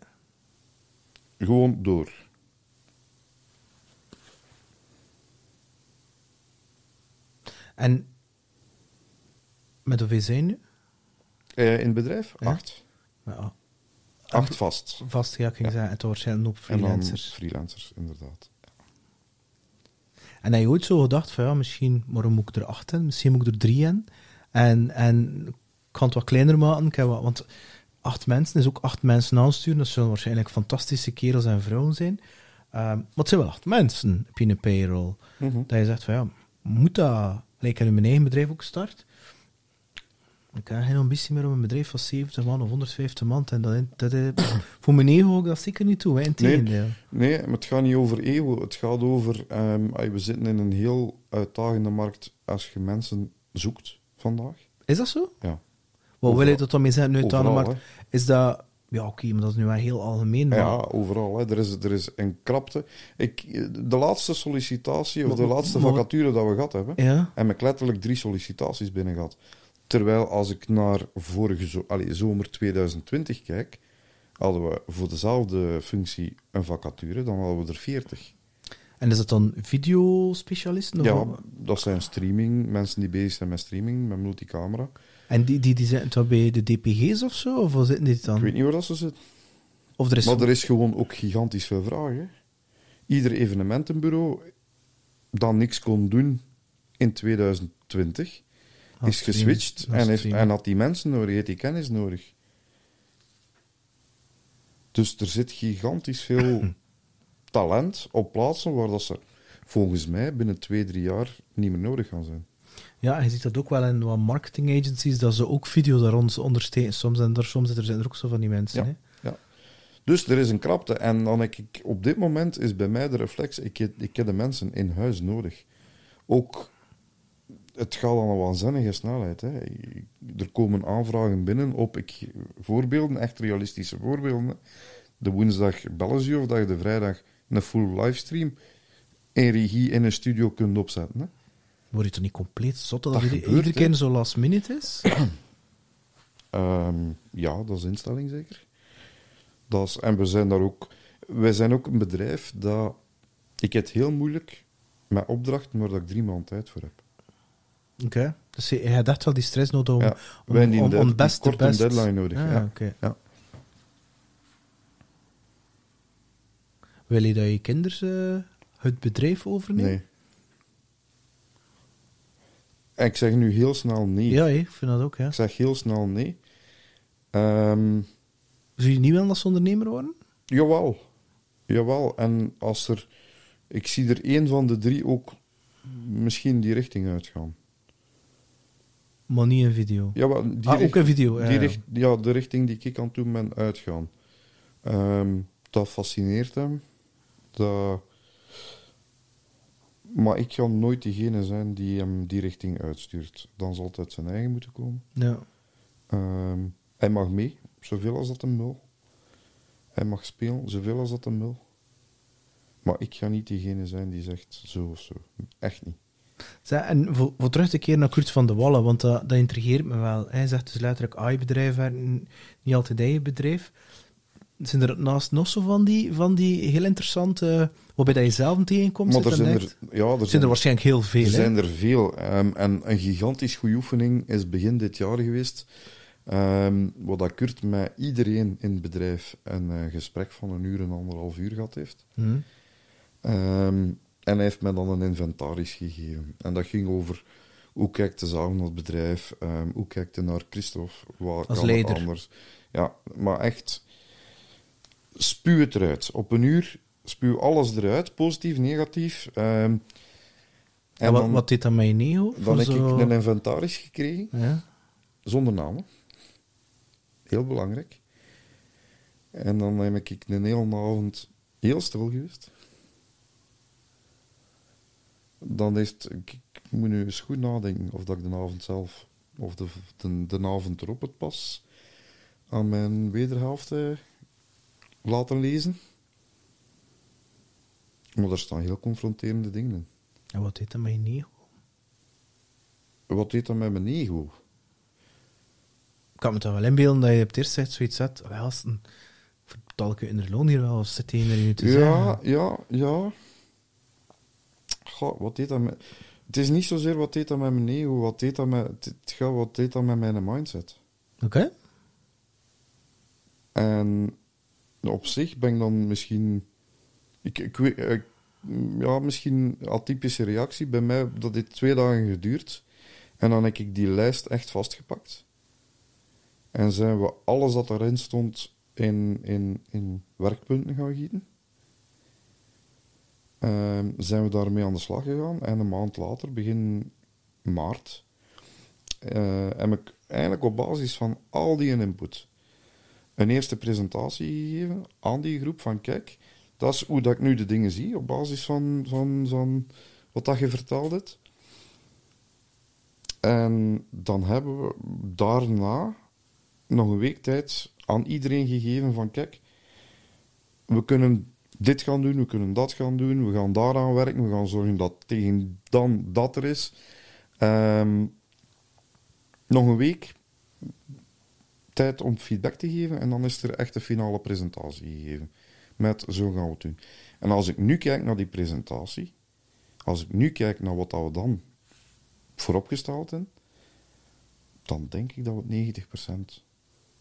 Gewoon door. En met hoeveel zijn je nu? Eh, in het bedrijf? Ja. Acht. Ja, Acht vast. vast, ja, ik ging zeggen, en toch waarschijnlijk ook En dan freelancers. freelancers, inderdaad. En heb je ooit zo gedacht van ja, misschien waarom moet ik er acht in, misschien moet ik er drie in. En, en ik kan het wat kleiner maken, ik heb wat, want acht mensen is ook acht mensen aansturen. Dat zullen waarschijnlijk fantastische kerels en vrouwen zijn. Ehm, maar het zijn wel acht mensen op je payroll. Mhm. Dat je zegt van ja, moet dat... Ik heb mijn eigen bedrijf ook gestart. Ik heb geen ambitie meer om een bedrijf van 70 man of 150 man. En dat, dat, eh, voor mijn ego ook dat zeker niet toe. Hè. Integendeel. Nee, maar het gaat niet over ego. Het gaat over... ehm, we zitten in een heel uitdagende markt als je mensen zoekt vandaag. Is dat zo? Ja. Wat wil je dat dan mee zeggen nu aan de Overal, markt? Is dat... Ja, oké, maar dat is nu wel heel algemeen. Maar, Ja, overal. Hè. Er, is, er is een krapte. Ik, de laatste sollicitatie, of Maar- de laatste maar- vacature dat we gehad hebben, Ja? heb ik letterlijk drie sollicitaties binnen gehad. Terwijl als ik naar vorige zo, allee, zomer 2020 kijk, hadden we voor dezelfde functie een vacature, dan hadden we er 40. En is dat dan videospecialisten? of Ja, wat? dat zijn streaming, mensen die bezig zijn met streaming, met multicamera. En die, die, die zitten toch bij de DPG's of zo? Of waar zitten die dan? Ik weet niet waar dat ze zitten. Of er is... Maar er is gewoon ook gigantisch veel vraag. Hè. Ieder evenementenbureau dat niks kon doen in 2020 Is geswitcht en, heeft, en had die mensen nodig, heeft die kennis nodig. Dus er zit gigantisch veel talent op plaatsen waar dat ze volgens mij binnen twee, drie jaar niet meer nodig gaan zijn. Ja, je ziet dat ook wel in wat marketing agencies, dat ze ook video's daar ons ondersteunen. Soms, en er, soms zijn er ook zo van die mensen. Ja. Hè? Ja. Dus er is een krapte. En dan heb ik, op dit moment is bij mij de reflex, ik, ik heb de mensen in huis nodig. Ook, het gaat aan een waanzinnige snelheid. Hè. Er komen aanvragen binnen op ik, voorbeelden, echt realistische voorbeelden. De woensdag bellen ze je of dat je de vrijdag een full livestream in regie in een studio kunt opzetten. Hè. Word je toch niet compleet zot dat, Dat dat ieder- gebeurt, iedere hè. keer zo last minute is? Ehm, ja, dat is instelling zeker. Dat is, en we zijn daar ook... Wij zijn ook een bedrijf dat... Ik heb het heel moeilijk met opdrachten waar dat ik drie maanden tijd voor heb. Oké. Dus hebt echt wel die stress nodig om, Ja, om, best te best... deadline nodig, Ah, ja. oké. Ja. Wil je dat je kinderen eh, het bedrijf overnemen? Nee. En ik zeg nu heel snel nee. Ja, ik vind dat ook, ja. Ik zeg heel snel nee. Ehm, Zou je niet willen als ondernemer worden? jawel. Jawel. En als er... Ik zie er één van de drie ook misschien die richting uitgaan. Maar niet een video. Ja, maar die ah, ook een video. Ja, die ja. richt- ja, de richting die ik aan doen ben uitgaan. Ehm, dat fascineert hem. Dat... Maar ik ga nooit diegene zijn die hem die richting uitstuurt. Dan zal het uit zijn eigen moeten komen. Ja. Ehm, hij mag mee, zoveel als dat hem wil. Hij mag spelen, zoveel als dat hem wil. Maar ik ga niet diegene zijn die zegt zo of zo. Echt niet. Zeg, en voor, voor terug te keren naar Kurt van de Wallen, want dat, dat intrigeert me wel. Hij zegt dus letterlijk AI-bedrijf en niet altijd eigen bedrijf. Zijn er naast nog zo van die, van die heel interessante, waarbij dat je zelf tegenkomt? Maar er zijn er, ja, er zijn er waarschijnlijk heel veel. Er zijn er veel. Ehm, en een gigantisch goede oefening is begin dit jaar geweest. ehm waar dat Kurt met iedereen in het bedrijf een eh, gesprek van een uur en anderhalf uur gehad heeft. Hm. Ehm, en hij heeft mij dan een inventaris gegeven. En dat ging over hoe kijkt de zaal naar het bedrijf, ehm, hoe kijkt hij naar Christophe, wat Als kan leider. anders. Ja, maar echt, spuw het eruit. Op een uur, spuw alles eruit, positief, negatief. ehm, En wat, dan- wat deed dat met je ego? dan heb zo- ik een inventaris gekregen, Ja. zonder namen. Heel belangrijk. En dan heb ik een hele avond heel stil geweest. Dan is het, ik, ik moet nu eens goed nadenken of dat ik de avond zelf, of de, de, de avond erop het pas aan mijn wederhelft eh, laten lezen. Maar er staan heel confronterende dingen in. En wat deed dat met je ego? Wat deed dat met mijn ego? Ik kan me toch wel inbeelden dat je op het eerst zegt zoiets zet. Wel, als een vertalke in de loon hier wel, of zit hij nu te Ja, zeggen? ja, ja. Goh, wat deed dat met... Het is niet zozeer wat deed dat met mijn ego, wat deed dat met, het, gaat wat deed dat met mijn mindset. Oké. En op zich ben ik dan misschien... Ik, ik, ja, misschien een atypische reactie. Bij mij, dat heeft twee dagen geduurd. En dan heb ik die lijst echt vastgepakt. En zijn we alles dat erin stond in, in, in werkpunten gaan gieten. Ehm, zijn we daarmee aan de slag gegaan. En een maand later, begin maart, eh, heb ik eigenlijk op basis van al die input een eerste presentatie gegeven aan die groep van kijk, dat is hoe dat ik nu de dingen zie op basis van, van, van wat dat je verteld hebt. En dan hebben we daarna nog een week tijd aan iedereen gegeven van kijk, we kunnen dit gaan doen, we kunnen dat gaan doen, we gaan daaraan werken, we gaan zorgen dat tegen dan dat er is. Ehm, nog een week tijd om feedback te geven en dan is er echt een finale presentatie gegeven. Met zo gaan we het doen. En als ik nu kijk naar die presentatie, als ik nu kijk naar wat we dan vooropgesteld hebben, dan denk ik dat we het 90%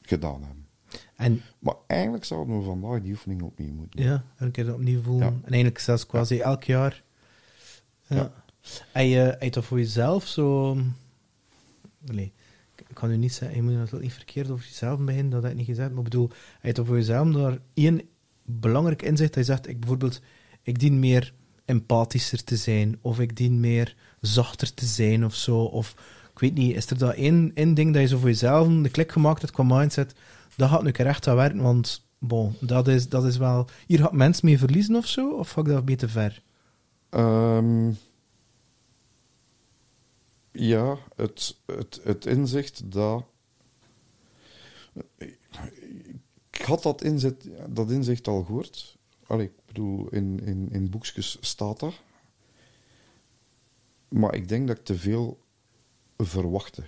gedaan hebben. En Maar eigenlijk zouden we vandaag die oefening opnieuw moeten doen. ja, elke keer dat opnieuw voelen. Ja. En eigenlijk zelfs quasi elk jaar. Ja. En je, heb je dat voor jezelf zo... Nee, ik kan nu niet zeggen, je moet natuurlijk niet verkeerd over jezelf beginnen, dat heb ik niet gezegd. Maar ik bedoel, je dat voor jezelf daar één belangrijk inzicht dat je zegt, ik bijvoorbeeld, ik dien meer empathischer te zijn, of ik dien meer zachter te zijn, of zo. Of, ik weet niet, is er dat één, één ding dat je zo voor jezelf de klik gemaakt hebt qua mindset, dat gaat nu keer echt aan werken, want bon, dat is, dat is wel... Hier gaat mensen mee verliezen of zo, of ga ik dat een beetje ver? Ehm, ja, het, het, het inzicht dat. Ik had dat inzicht, dat inzicht al gehoord. Allee, ik bedoel, in, in, in boekjes staat dat. Maar ik denk dat ik te veel verwachtte.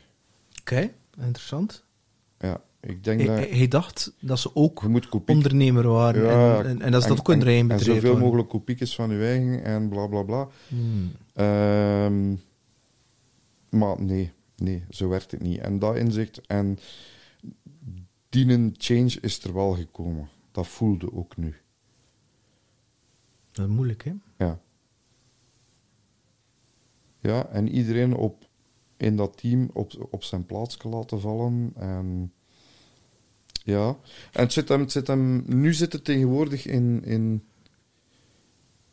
Oké, interessant. Ja, ik denk Hij, dat. hij- dacht dat ze ook ondernemer waren. Ja, en, en, en dat is dat ook een En zoveel mogelijk kopiekjes van je eigen en bla bla bla. Hmm. Ehm, maar nee, nee, zo werkt het niet. En dat inzicht en die een change is er wel gekomen. Dat voelde ook nu. Dat is moeilijk, hè? Ja. Ja, en iedereen op, in dat team op, op zijn plaats laten vallen. En ja, en het zit hem, het zit hem, nu zit het tegenwoordig in, in,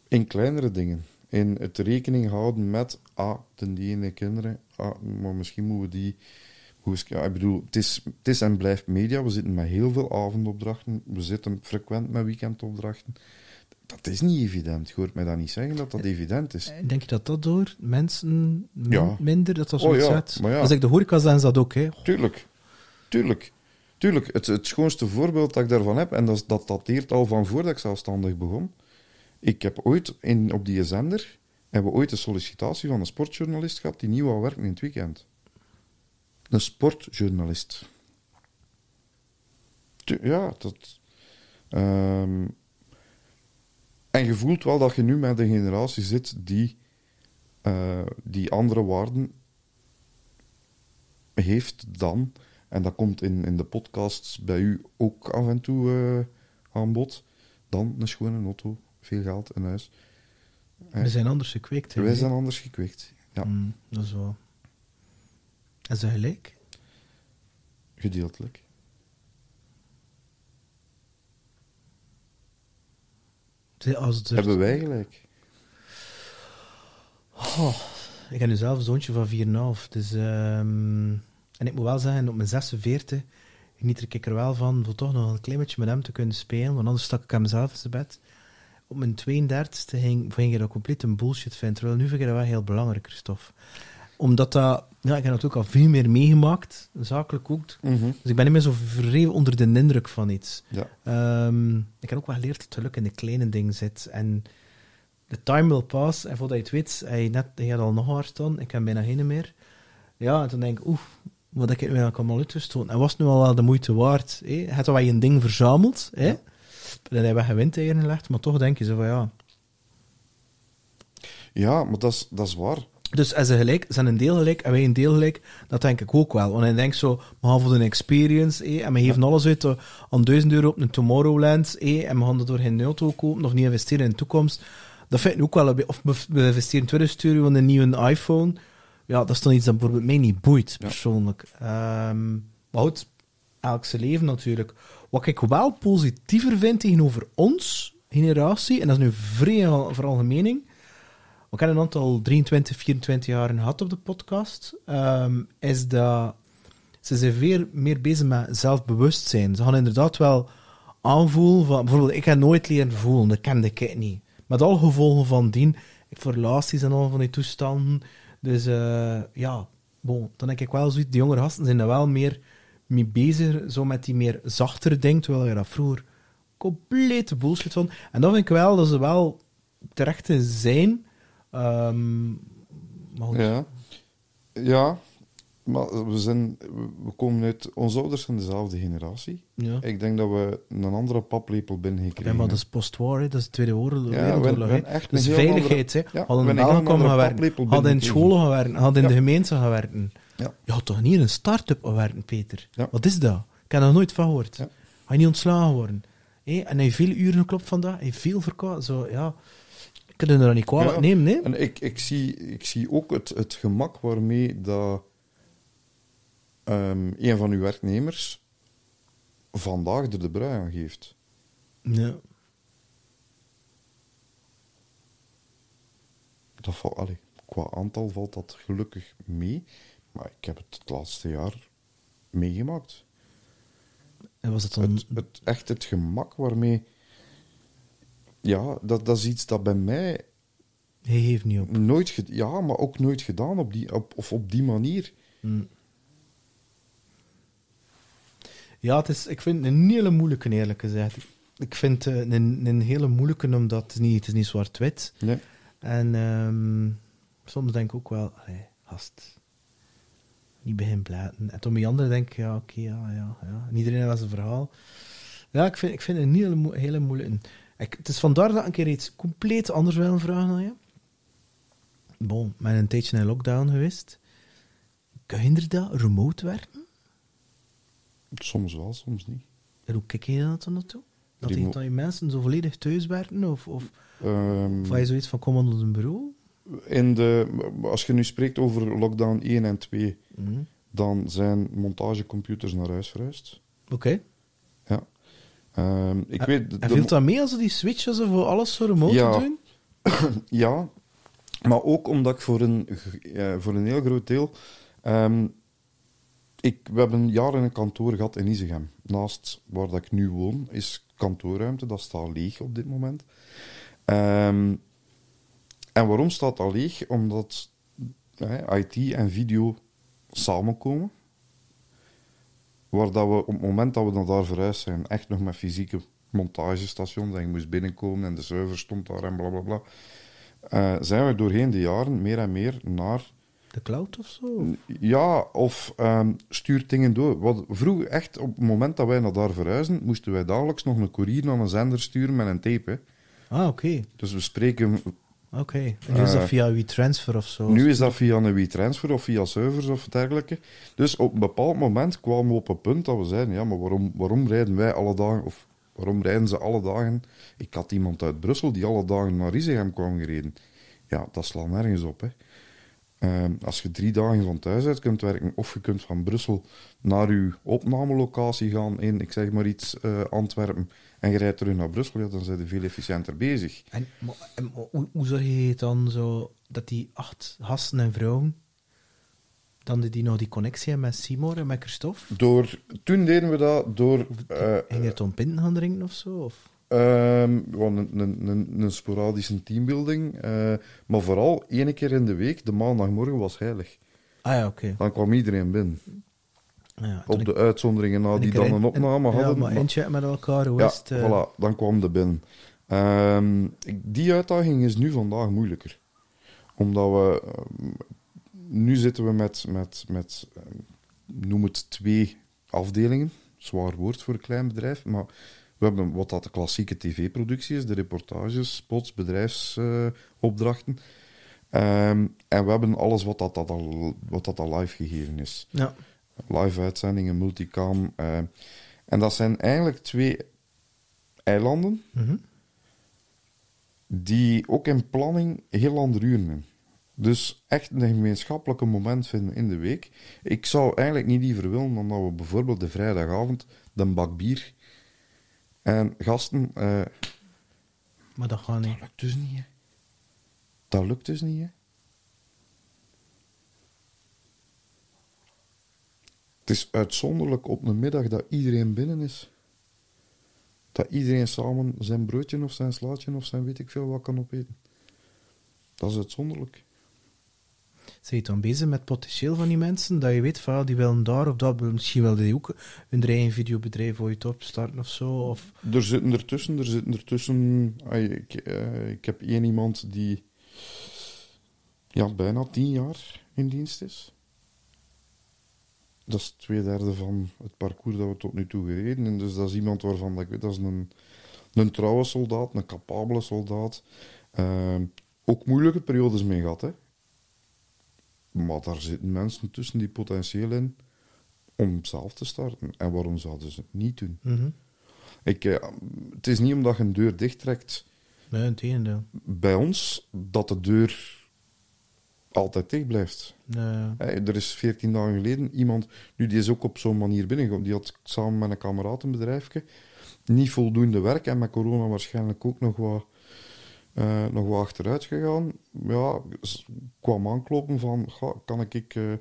in kleinere dingen. In het rekening houden met, ah, ten die ene kinderen, ah, maar misschien moeten we die... Hoe is, ja, ik bedoel, het is, het is en blijft media. We zitten met heel veel avondopdrachten. We zitten frequent met weekendopdrachten. Dat is niet evident. Je hoort mij dat niet zeggen dat dat evident is. Denk je dat dat door mensen min- Ja. minder, dat dat zo Oh ja, zet? maar ja. Als ik de horeca zijn ze dat ook, hè? Tuurlijk. Tuurlijk. Tuurlijk. Het, het schoonste voorbeeld dat ik daarvan heb, en dat, dat dateert al van voordat ik zelfstandig begon. Ik heb ooit in, op die zender hebben we ooit een sollicitatie van een sportjournalist gehad die niet wou werken in het weekend. Een sportjournalist. Ja, dat. ehm, en je voelt wel dat je nu met een generatie zit die, eh, die andere waarden heeft dan, en dat komt in, in de podcasts bij u ook af en toe eh, aan bod, dan een schone auto, veel geld, een huis. We zijn anders gekweekt, hè? Wij zijn anders gekweekt. Ja, Mm, dat is wel... En ze gelijk? gedeeltelijk. Als er- Hebben wij gelijk? Oh, ik heb nu zelf een zoontje van 4,5. Dus, ehm, en ik moet wel zeggen, op mijn 46 geniet ik er wel van voor toch nog een klein beetje met hem te kunnen spelen. Want anders stak ik hem zelf in zijn bed. Op mijn 32e ging, ging je dat compleet een bullshit vinden. Terwijl nu vind ik dat wel heel belangrijk, Christophe. Omdat dat... Ja, ik heb natuurlijk al veel meer meegemaakt. Zakelijk ook. Mhm. Dus ik ben niet meer zo verreven onder de indruk van iets. Ja. Ehm, ik heb ook wel geleerd dat geluk in de kleine dingen zit. En de time will pass. En voordat je het weet, hij, net, hij had al nog hard dan. Ik heb bijna geen meer. Ja, en dan denk ik, oeh, wat ik eigenlijk allemaal uitgestoten? En was het nu al wel de moeite waard? Hè? Je hebt wel een ding verzameld. Hè? Ja. Dan hebben we geen windeieren gelegd. Maar toch denk je zo van, ja... Ja, maar dat is, dat is waar. Dus als ze gelijk, zijn een deel gelijk en wij een deel gelijk, dat denk ik ook wel. Want ik denk zo, we gaan voor de experience, eh, en we geven alles uit aan 1000 euro op een Tomorrowland, eh, en we gaan er door geen auto kopen of niet investeren in de toekomst. Dat vind ik ook wel een beetje, of we- investeren 2000 euro in een nieuwe iPhone. Ja, dat is dan iets dat bijvoorbeeld mij niet boeit, Ja. persoonlijk. Ehm, maar goed, elk zijn leven natuurlijk. Wat ik wel positiever vind tegenover ons generatie, en dat is nu vrij al- veralgemening, we hebben een aantal 23, 24 jaar gehad op de podcast, ehm, is dat ze zijn veel meer bezig met zelfbewustzijn. Ze gaan inderdaad wel aanvoelen van, bijvoorbeeld, ik heb nooit leren voelen, dat kende ik niet. Met alle gevolgen van dien, ik voor relaties en al van die toestanden. Dus eh, ja, bon, dan denk ik wel zoiets, de jongere gasten zijn er wel meer mee bezig, zo met die meer zachtere dingen, terwijl je dat vroeger complete bullshit vond. En dan vind ik wel dat ze wel terecht zijn. Ehm, maar goed. Ja. Ja, maar we, zijn, we komen uit... Onze ouders zijn dezelfde generatie. Ja. Ik denk dat we een andere paplepel binnengekregen Ja, maar dat is post-war, dat is de Tweede Wereld- Ja, Wereldoorlog. we- echt veiligheid. andere- hè. ja, Hadden we in hebben andere gaan werken, hadden in scholen gaan werken, hadden in de gemeente gaan werken. Ja. Je had toch niet in een start-up gaan werken, Peter? Wat is dat? Ik heb er nog nooit van gehoord. Ga je niet ontslagen worden? Hé, En hij heeft veel uren geklopt vandaag, hij heeft veel verkouden. Zo, ja. Ik kan er dan niet kwalijk Ja. nemen, hè? En ik, ik, zie, ik zie ook het, het gemak waarmee dat, ehm, een van uw werknemers vandaag er de brui aan geeft. Ja. Dat valt, allee, qua aantal valt dat gelukkig mee, maar ik heb het het laatste jaar meegemaakt. En was het dan... Het, het, echt het gemak waarmee... Ja, dat, dat is iets dat bij mij Hij heeft niet op. nooit... Ja, maar ook nooit gedaan op die, op, of op die manier. Mm. Ja, het is, ik vind het een hele moeilijke, eerlijk gezegd. Ik vind het een, een hele moeilijke, omdat het is niet, het is niet zwart-wit. Nee. En ehm, soms denk ik ook wel, allee, gast, niet begin. En toen bij anderen denk ik, ja, oké, ja, ja, ja. En iedereen heeft zijn verhaal. Ja, ik vind, ik vind het een hele, hele moeilijke. Ik, het is vandaar dat ik een keer iets compleet anders wil vragen aan je. Bon, ben een tijdje in lockdown geweest. Kun je dat remote werken? Soms wel, soms niet. En hoe kijk je dan naartoe? Dat, die, dat je mensen zo volledig thuis werken? Of, of, of had je zoiets van, kom aan ons bureau? in de, als je nu spreekt over lockdown 1 en 2, Mhm. dan zijn montagecomputers naar huis verhuisd. Oké. Ja. Ehm, ik En- weet... En viel dat mee als ze die switchen ze voor alles zo remote Ja. doen? Ja, maar ook omdat ik voor een, eh, voor een heel groot deel... ehm, ik, we hebben jaren een kantoor gehad in Isegem. Naast waar dat ik nu woon is kantoorruimte. Dat staat leeg op dit moment. Ehm, en waarom staat dat leeg? Omdat IT en video samenkomen. Waar dat we op het moment dat we naar daar verhuisd zijn, echt nog met fysieke montagestations en je moest binnenkomen en de server stond daar en bla bla bla. eh, zijn we doorheen de jaren meer en meer naar De cloud of zo? Of- ja, of ehm stuurt dingen door. Wat, vroeger, echt, op het moment dat wij naar daar verhuizen, moesten wij dagelijks nog een koerier naar een zender sturen met een tape. hè. Ah, oké. Dus we spreken... Oké. En nu is dat Eh, via WeTransfer of zo? Nu is dat via een WeTransfer of via servers of dergelijke. Dus op een bepaald moment kwamen we op een punt dat we zeiden, ja, maar waarom, waarom rijden wij alle dagen, of waarom rijden ze alle dagen... Ik had iemand uit Brussel die alle dagen naar Isegem kwam gereden. Ja, dat slaat nergens op, hè. Ehm, als je drie dagen van thuis uit kunt werken, of je kunt van Brussel naar uw opnamelocatie gaan in, ik zeg maar iets, eh, Antwerpen, en je rijdt terug naar Brussel, ja, dan zijn je veel efficiënter bezig. En, maar- en maar hoe, hoe zorg je dan zo dat die acht gasten en vrouwen dan die, die nog die connectie hebben met Simon en met Christophe? Door, toen deden we dat door... eh, Ging je het om pinten gaan drinken of zo? Of? Ehm, gewoon een, een, een, een sporadische teambuilding. eh, maar vooral één keer in de week, de maandagmorgen was heilig. Ah ja, oké. Dan kwam iedereen binnen. Ja, Op de uitzonderingen na die dan een opname en- hadden. Ja, maar met elkaar, hoe ja, is het? eh? voilà, dan kwam de binnen. Ehm, die uitdaging is nu vandaag moeilijker. Omdat we... ehm, nu zitten we met, met, met ehm, noem het twee afdelingen. Zwaar woord voor een klein bedrijf, maar we hebben wat dat de klassieke tv-productie is, de reportages, spots, bedrijfsopdrachten. Ehm, en we hebben alles wat dat, dat al, wat dat al live gegeven is Ja. live uitzendingen, multicam. eh, en dat zijn eigenlijk twee eilanden Mhm. die ook in planning heel andere uren hebben. Dus echt een gemeenschappelijke moment vinden in de week. Ik zou eigenlijk niet liever willen dan dat we bijvoorbeeld de vrijdagavond de bak bier en gasten... eh, Maar dat gaat niet. dat lukt dus niet, hè. Dat lukt dus niet, hè. Het is uitzonderlijk op een middag dat iedereen binnen is. Dat iedereen samen zijn broodje of zijn slaatje of zijn weet ik veel wat kan opeten. Dat is uitzonderlijk. Zijn je dan bezig met potentieel van die mensen? Dat je weet van, die willen daar of dat, misschien willen die ook hun eigen videobedrijf ooit opstarten of zo. Of, Er zitten ertussen, er zitten ertussen... Ik, eh, ik heb één iemand die ja, bijna tien jaar in dienst is. Dat is twee derde van het parcours dat we tot nu toe gereden. En dus dat is iemand waarvan ik weet, dat is een, een trouwe soldaat, een capabele soldaat. Ehm, ook moeilijke periodes mee gehad, hè. Maar daar zitten mensen tussen die potentieel in om zelf te starten. En waarom zouden ze het niet doen? Mhm. Ik, eh, het is niet omdat je een deur dichttrekt Nee, het tegendeel. bij ons dat de deur altijd dicht blijft. Nee. Er is veertien dagen geleden iemand, nu die is ook op zo'n manier binnengekomen, die had samen met een kameraad een bedrijfje, niet voldoende werk en met corona waarschijnlijk ook nog wat, eh, nog wat achteruit gegaan. Ja, kwam aankloppen van, ga, kan ik, ik, eh,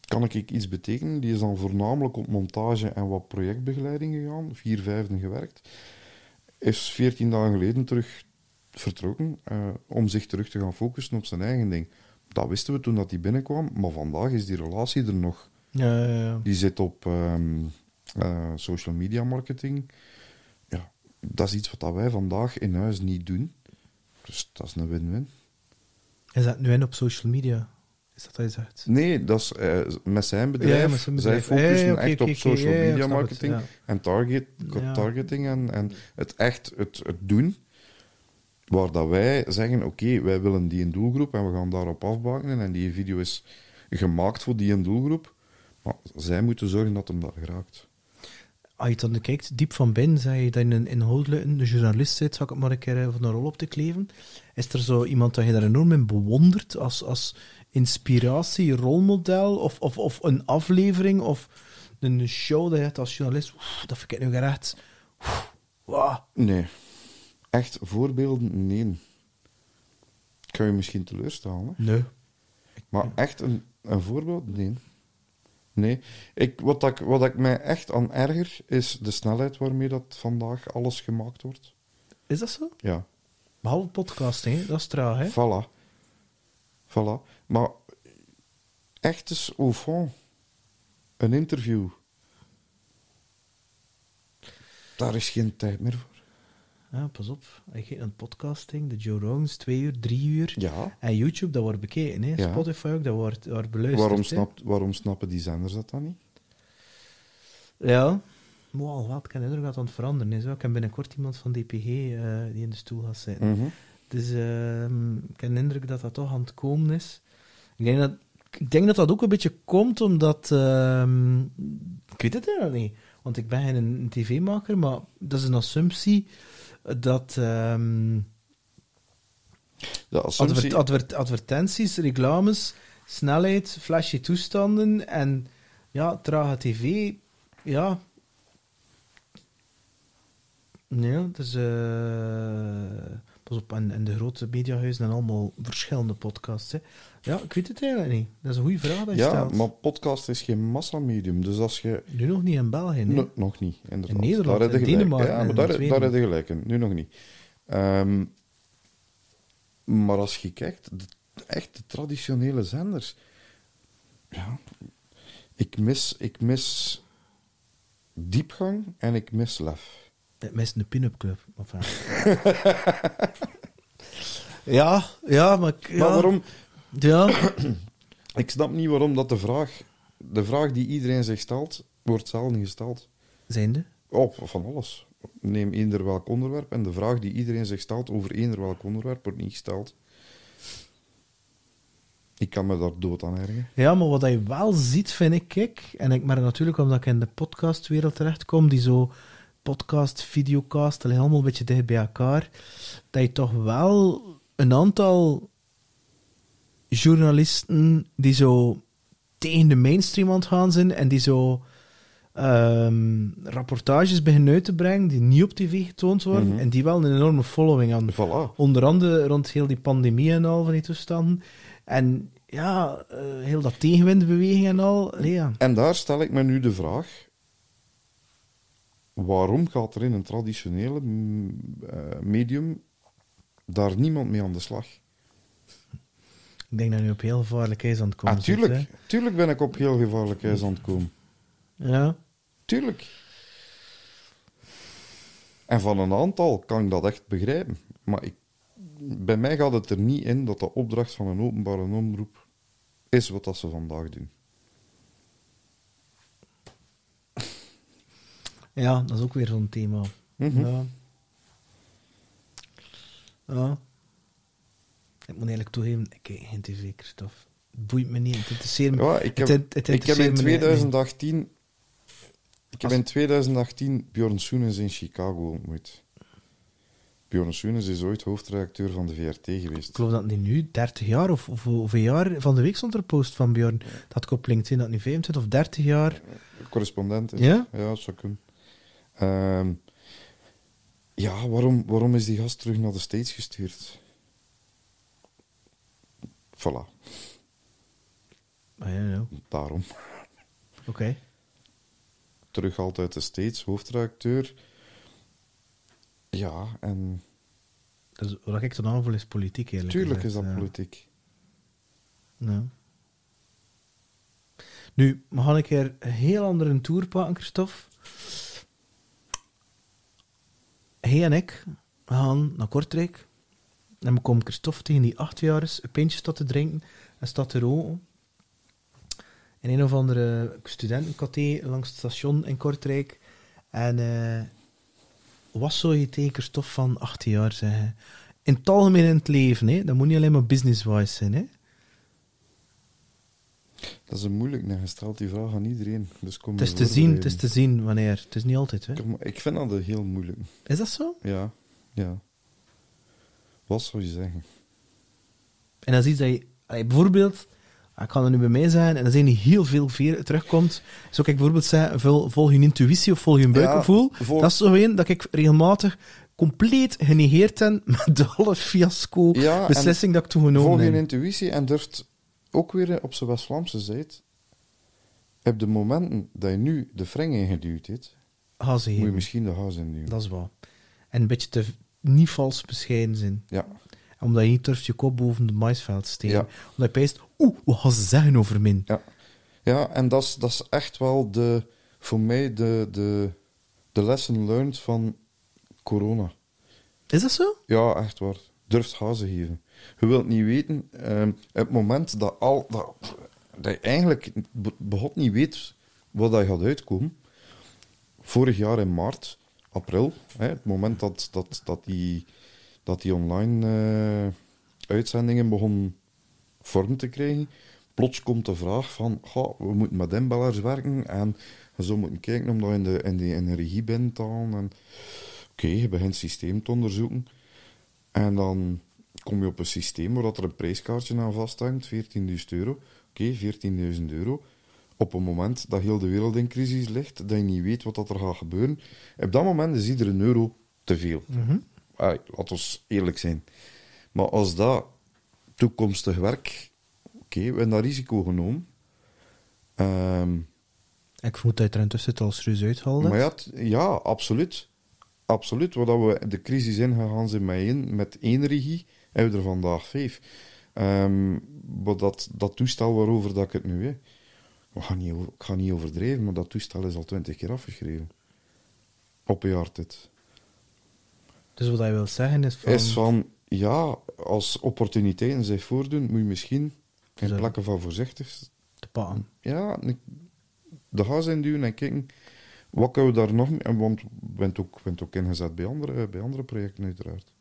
kan ik ik iets betekenen? Die is dan voornamelijk op montage en wat projectbegeleiding gegaan, vier vijfden gewerkt. Is veertien dagen geleden terug vertrokken eh, om zich terug te gaan focussen op zijn eigen ding. Dat wisten we toen dat hij binnenkwam, maar vandaag is die relatie er nog. Ja, ja, ja. Die zit op ehm, eh, social media marketing. Ja, dat is iets wat wij vandaag in huis niet doen. Dus dat is een win-win. Is dat nu in op social media? Is dat wat je zegt? Nee, dat is eh, met zijn bedrijf. Ja, met zijn bedrijf. Zij focussen echt op social media het, marketing ja. en target, Ja. targeting en, en het echt het, het doen. Waar dat wij zeggen, oké, wij willen die een doelgroep en we gaan daarop afbakenen en die video is gemaakt voor die een doelgroep. Maar zij moeten zorgen dat hem daar geraakt. Als je dan kijkt, diep van binnen, zei je dat je een inhoudelijk een journalist zit, zou ik het maar een keer eh, van een rol op te kleven. Is er zo iemand dat je daar enorm in bewondert als, als inspiratie, rolmodel, of, of, of een aflevering, of een show dat je hebt als journalist? Oef, dat vind ik nu echt... Nee. Echt voorbeelden? Nee. Ga je misschien teleurstellen, hè? Nee. Maar echt een, een voorbeeld? Nee. Nee. Ik, wat, ik, wat ik mij echt aan erger, is de snelheid waarmee dat vandaag alles gemaakt wordt. Is dat zo? Ja. Behalve podcasting, hè? dat is traag, hè? Voilà. Voilà. Maar echt eens au fond. Een interview. Daar is geen tijd meer voor. Ja, pas op. Gaat een podcasting, de Joe Rogans, twee uur, drie uur. Ja. En YouTube, dat wordt bekeken, hè? Ja. Spotify ook, dat wordt, wordt beluisterd. Waarom, snapt, waarom snappen die zenders dat dan niet? Ja. Maar al wat, ik indruk dat het aan het veranderen is. Ik heb binnenkort iemand van DPG eh, die in de stoel gaat zitten. Mhm. Dus ehm, ik heb de indruk dat dat toch aan het komen is. Ik denk dat, ik denk dat dat ook een beetje komt omdat... ehm, ik weet het eigenlijk niet. Want ik ben geen een tv-maker, maar dat is een assumptie dat... ehm, De assumptie... Adver- adver- advertenties, reclames, snelheid, flashy toestanden en ja, trage tv. Ja. Nee, dus eh pas op, en, en de grote mediahuizen en allemaal verschillende podcasts. Hè. Ja, ik weet het eigenlijk niet. Dat is een goede vraag dat je ja, stelt. maar podcast is geen massamedium. Dus als je... Nu nog niet in België, nee. No- nog niet, inderdaad. In Nederland, daar in. Denemarken Ja, maar daar, daar heb je gelijk in. Nu nog niet. Ehm, maar als je kijkt, de, echt de traditionele zenders... Ja, ik mis, ik mis diepgang en ik mis lef. Het mist een pin-up club. Of, ja, ja, maar... ik- Ja, Maar waarom... Ja, Ik snap niet waarom dat de vraag... De vraag die iedereen zich stelt, wordt zelden gesteld. zijnde? Op van alles. Neem eender welk onderwerp en de vraag die iedereen zich stelt over eender welk onderwerp wordt niet gesteld. Ik kan me daar dood aan ergeren. Ja, maar wat je wel ziet, vind ik, ik en ik merk natuurlijk omdat ik in de podcastwereld terechtkom, die zo podcast, videocast, allee, allemaal een beetje dicht bij elkaar, dat je toch wel een aantal journalisten die zo tegen de mainstream aan het gaan zijn en die zo ehm, rapportages beginnen uit te brengen die niet op tv getoond worden Mhm. en die wel een enorme following aan Voilà. Onder andere rond heel die pandemie en al van die toestanden. En ja, eh, heel dat tegenwindbeweging en al. Ja. En daar stel ik me nu de vraag: waarom gaat er in een traditionele mm, eh, medium daar niemand mee aan de slag? Ik denk dat je nu op heel gevaarlijk ijs aan het komen Ah, tuurlijk, tuurlijk ben ik op heel gevaarlijk ijs aan het komen. Ja. Tuurlijk. En van een aantal kan ik dat echt begrijpen. Maar ik, bij mij gaat het er niet in dat de opdracht van een openbare omroep is wat dat ze vandaag doen. Ja, dat is ook weer zo'n thema. Mhm. Ja. Ja. Ik moet eigenlijk toegeven, ik kijk geen tv, Christophe. Het boeit me niet, het interesseert me. Ja, ik heb, Het- het ik heb in interesseert me niet. 2018... Ik heb Als- in 2018 Bjorn Soenes in Chicago ontmoet. Bjorn Soenes is ooit hoofdredacteur van de VRT Ik geweest. geloof dat het nu 30 jaar of, of hoeveel jaar van de week stond er post van Bjorn. Dat ik op LinkedIn dat nu 25 of 30 jaar. Correspondent is. Ja? Ja, dat zou kunnen. Ehm, ja, waarom, waarom is die gast terug naar de States gestuurd? Voilà, Ah, ja, ja. daarom. Oké. Terug altijd de States, hoofdredacteur. Ja, en Dus wat ik dan aanvoel is politiek, eerlijk tuurlijk is dat ja. politiek. Ja. Nu, we gaan een keer een heel andere tour pakken, Christophe. Hij en ik gaan naar Kortrijk. En we komen Christophe tegen die acht jaar is, een pintje staat te drinken en staat te roken. In een of andere studentenkaté langs het station in Kortrijk. En eh, wat zou je tegen Christophe van 18 jaar zeggen? In het algemeen in het leven, hè? dat moet niet alleen maar business-wise zijn. Hè? Dat is een moeilijk. Je stelt die vraag aan iedereen. Dus kom Het is je te zien, het is te zien wanneer. Het is niet altijd, hè. Kom, Ik vind dat heel moeilijk. Is dat zo? Ja, ja. Wat zou je zeggen? En dat is iets dat je... allee, bijvoorbeeld, ik kan er nu bij mij zijn, en dat is niet heel veel veer terugkomt. Zou ik bijvoorbeeld zeggen, vol- volg je intuïtie of volg je buikgevoel? Ja, Dat is zo een dat ik regelmatig compleet genegeerd ben met de halve fiasco Ja, beslissing dat ik toen genomen Volg je heb. intuïtie en durft ook weer op zijn West-Vlaamse zijt. Op de momenten dat je nu de freng ingeduwd hebt, moet je misschien de haas induwen. Dat is waar. En een beetje te niet vals bescheiden zijn. Ja, Omdat je niet durft je kop boven de maisveld te steken. Ja. Omdat je pijst, oeh, wat gaan ze zeggen over min? ja. ja, en dat is, dat is echt wel de, voor mij de, de, de lesson learned van corona. Is dat zo? Ja, echt waar. Durft hazen geven. Je wilt niet weten, ehm, het moment dat, al, dat, dat je eigenlijk be- begot niet weet wat dat gaat uitkomen. Vorig jaar in maart, april, hè, het moment dat, dat, dat, die, dat die online eh, uitzendingen begonnen vorm te krijgen, plots komt de vraag van, "Goh, we moeten met inbellers werken en je zou moeten kijken om dat in de, in de, te halen. En, Oké, je begint het systeem te onderzoeken. En dan kom je op een systeem waar dat er een prijskaartje aan vasthangt, 14.000 euro. Oké, 14.000 euro. Op een moment dat heel de wereld in crisis ligt, dat je niet weet wat dat er gaat gebeuren. Op dat moment is iedere euro te veel. Ah, laat ons eerlijk zijn. Maar als dat toekomstig werk... Oké, we hebben dat risico genomen. Ehm, Ik vermoed dat je er intussen het al serieus uitgehaald maar ja, ja, absoluut. Absoluut. Waar dat we de crisis ingegaan zijn met één, met één regie, hebben we er vandaag vijf. Ehm, maar dat, dat toestel waarover dat ik het nu heb, ik ga, niet, ik ga niet overdrijven, maar dat toestel is al twintig keer afgeschreven. Op een jaar tijd. Dus wat je wil zeggen is van... Is van, ja, als opportuniteiten zich voordoen, moet je misschien in Zo. plekken van voorzichtig te pakken. ja, de gas induwen en kijken wat kunnen we daar nog mee. Want je bent ook, bent ook ingezet bij andere, bij andere projecten, uiteraard.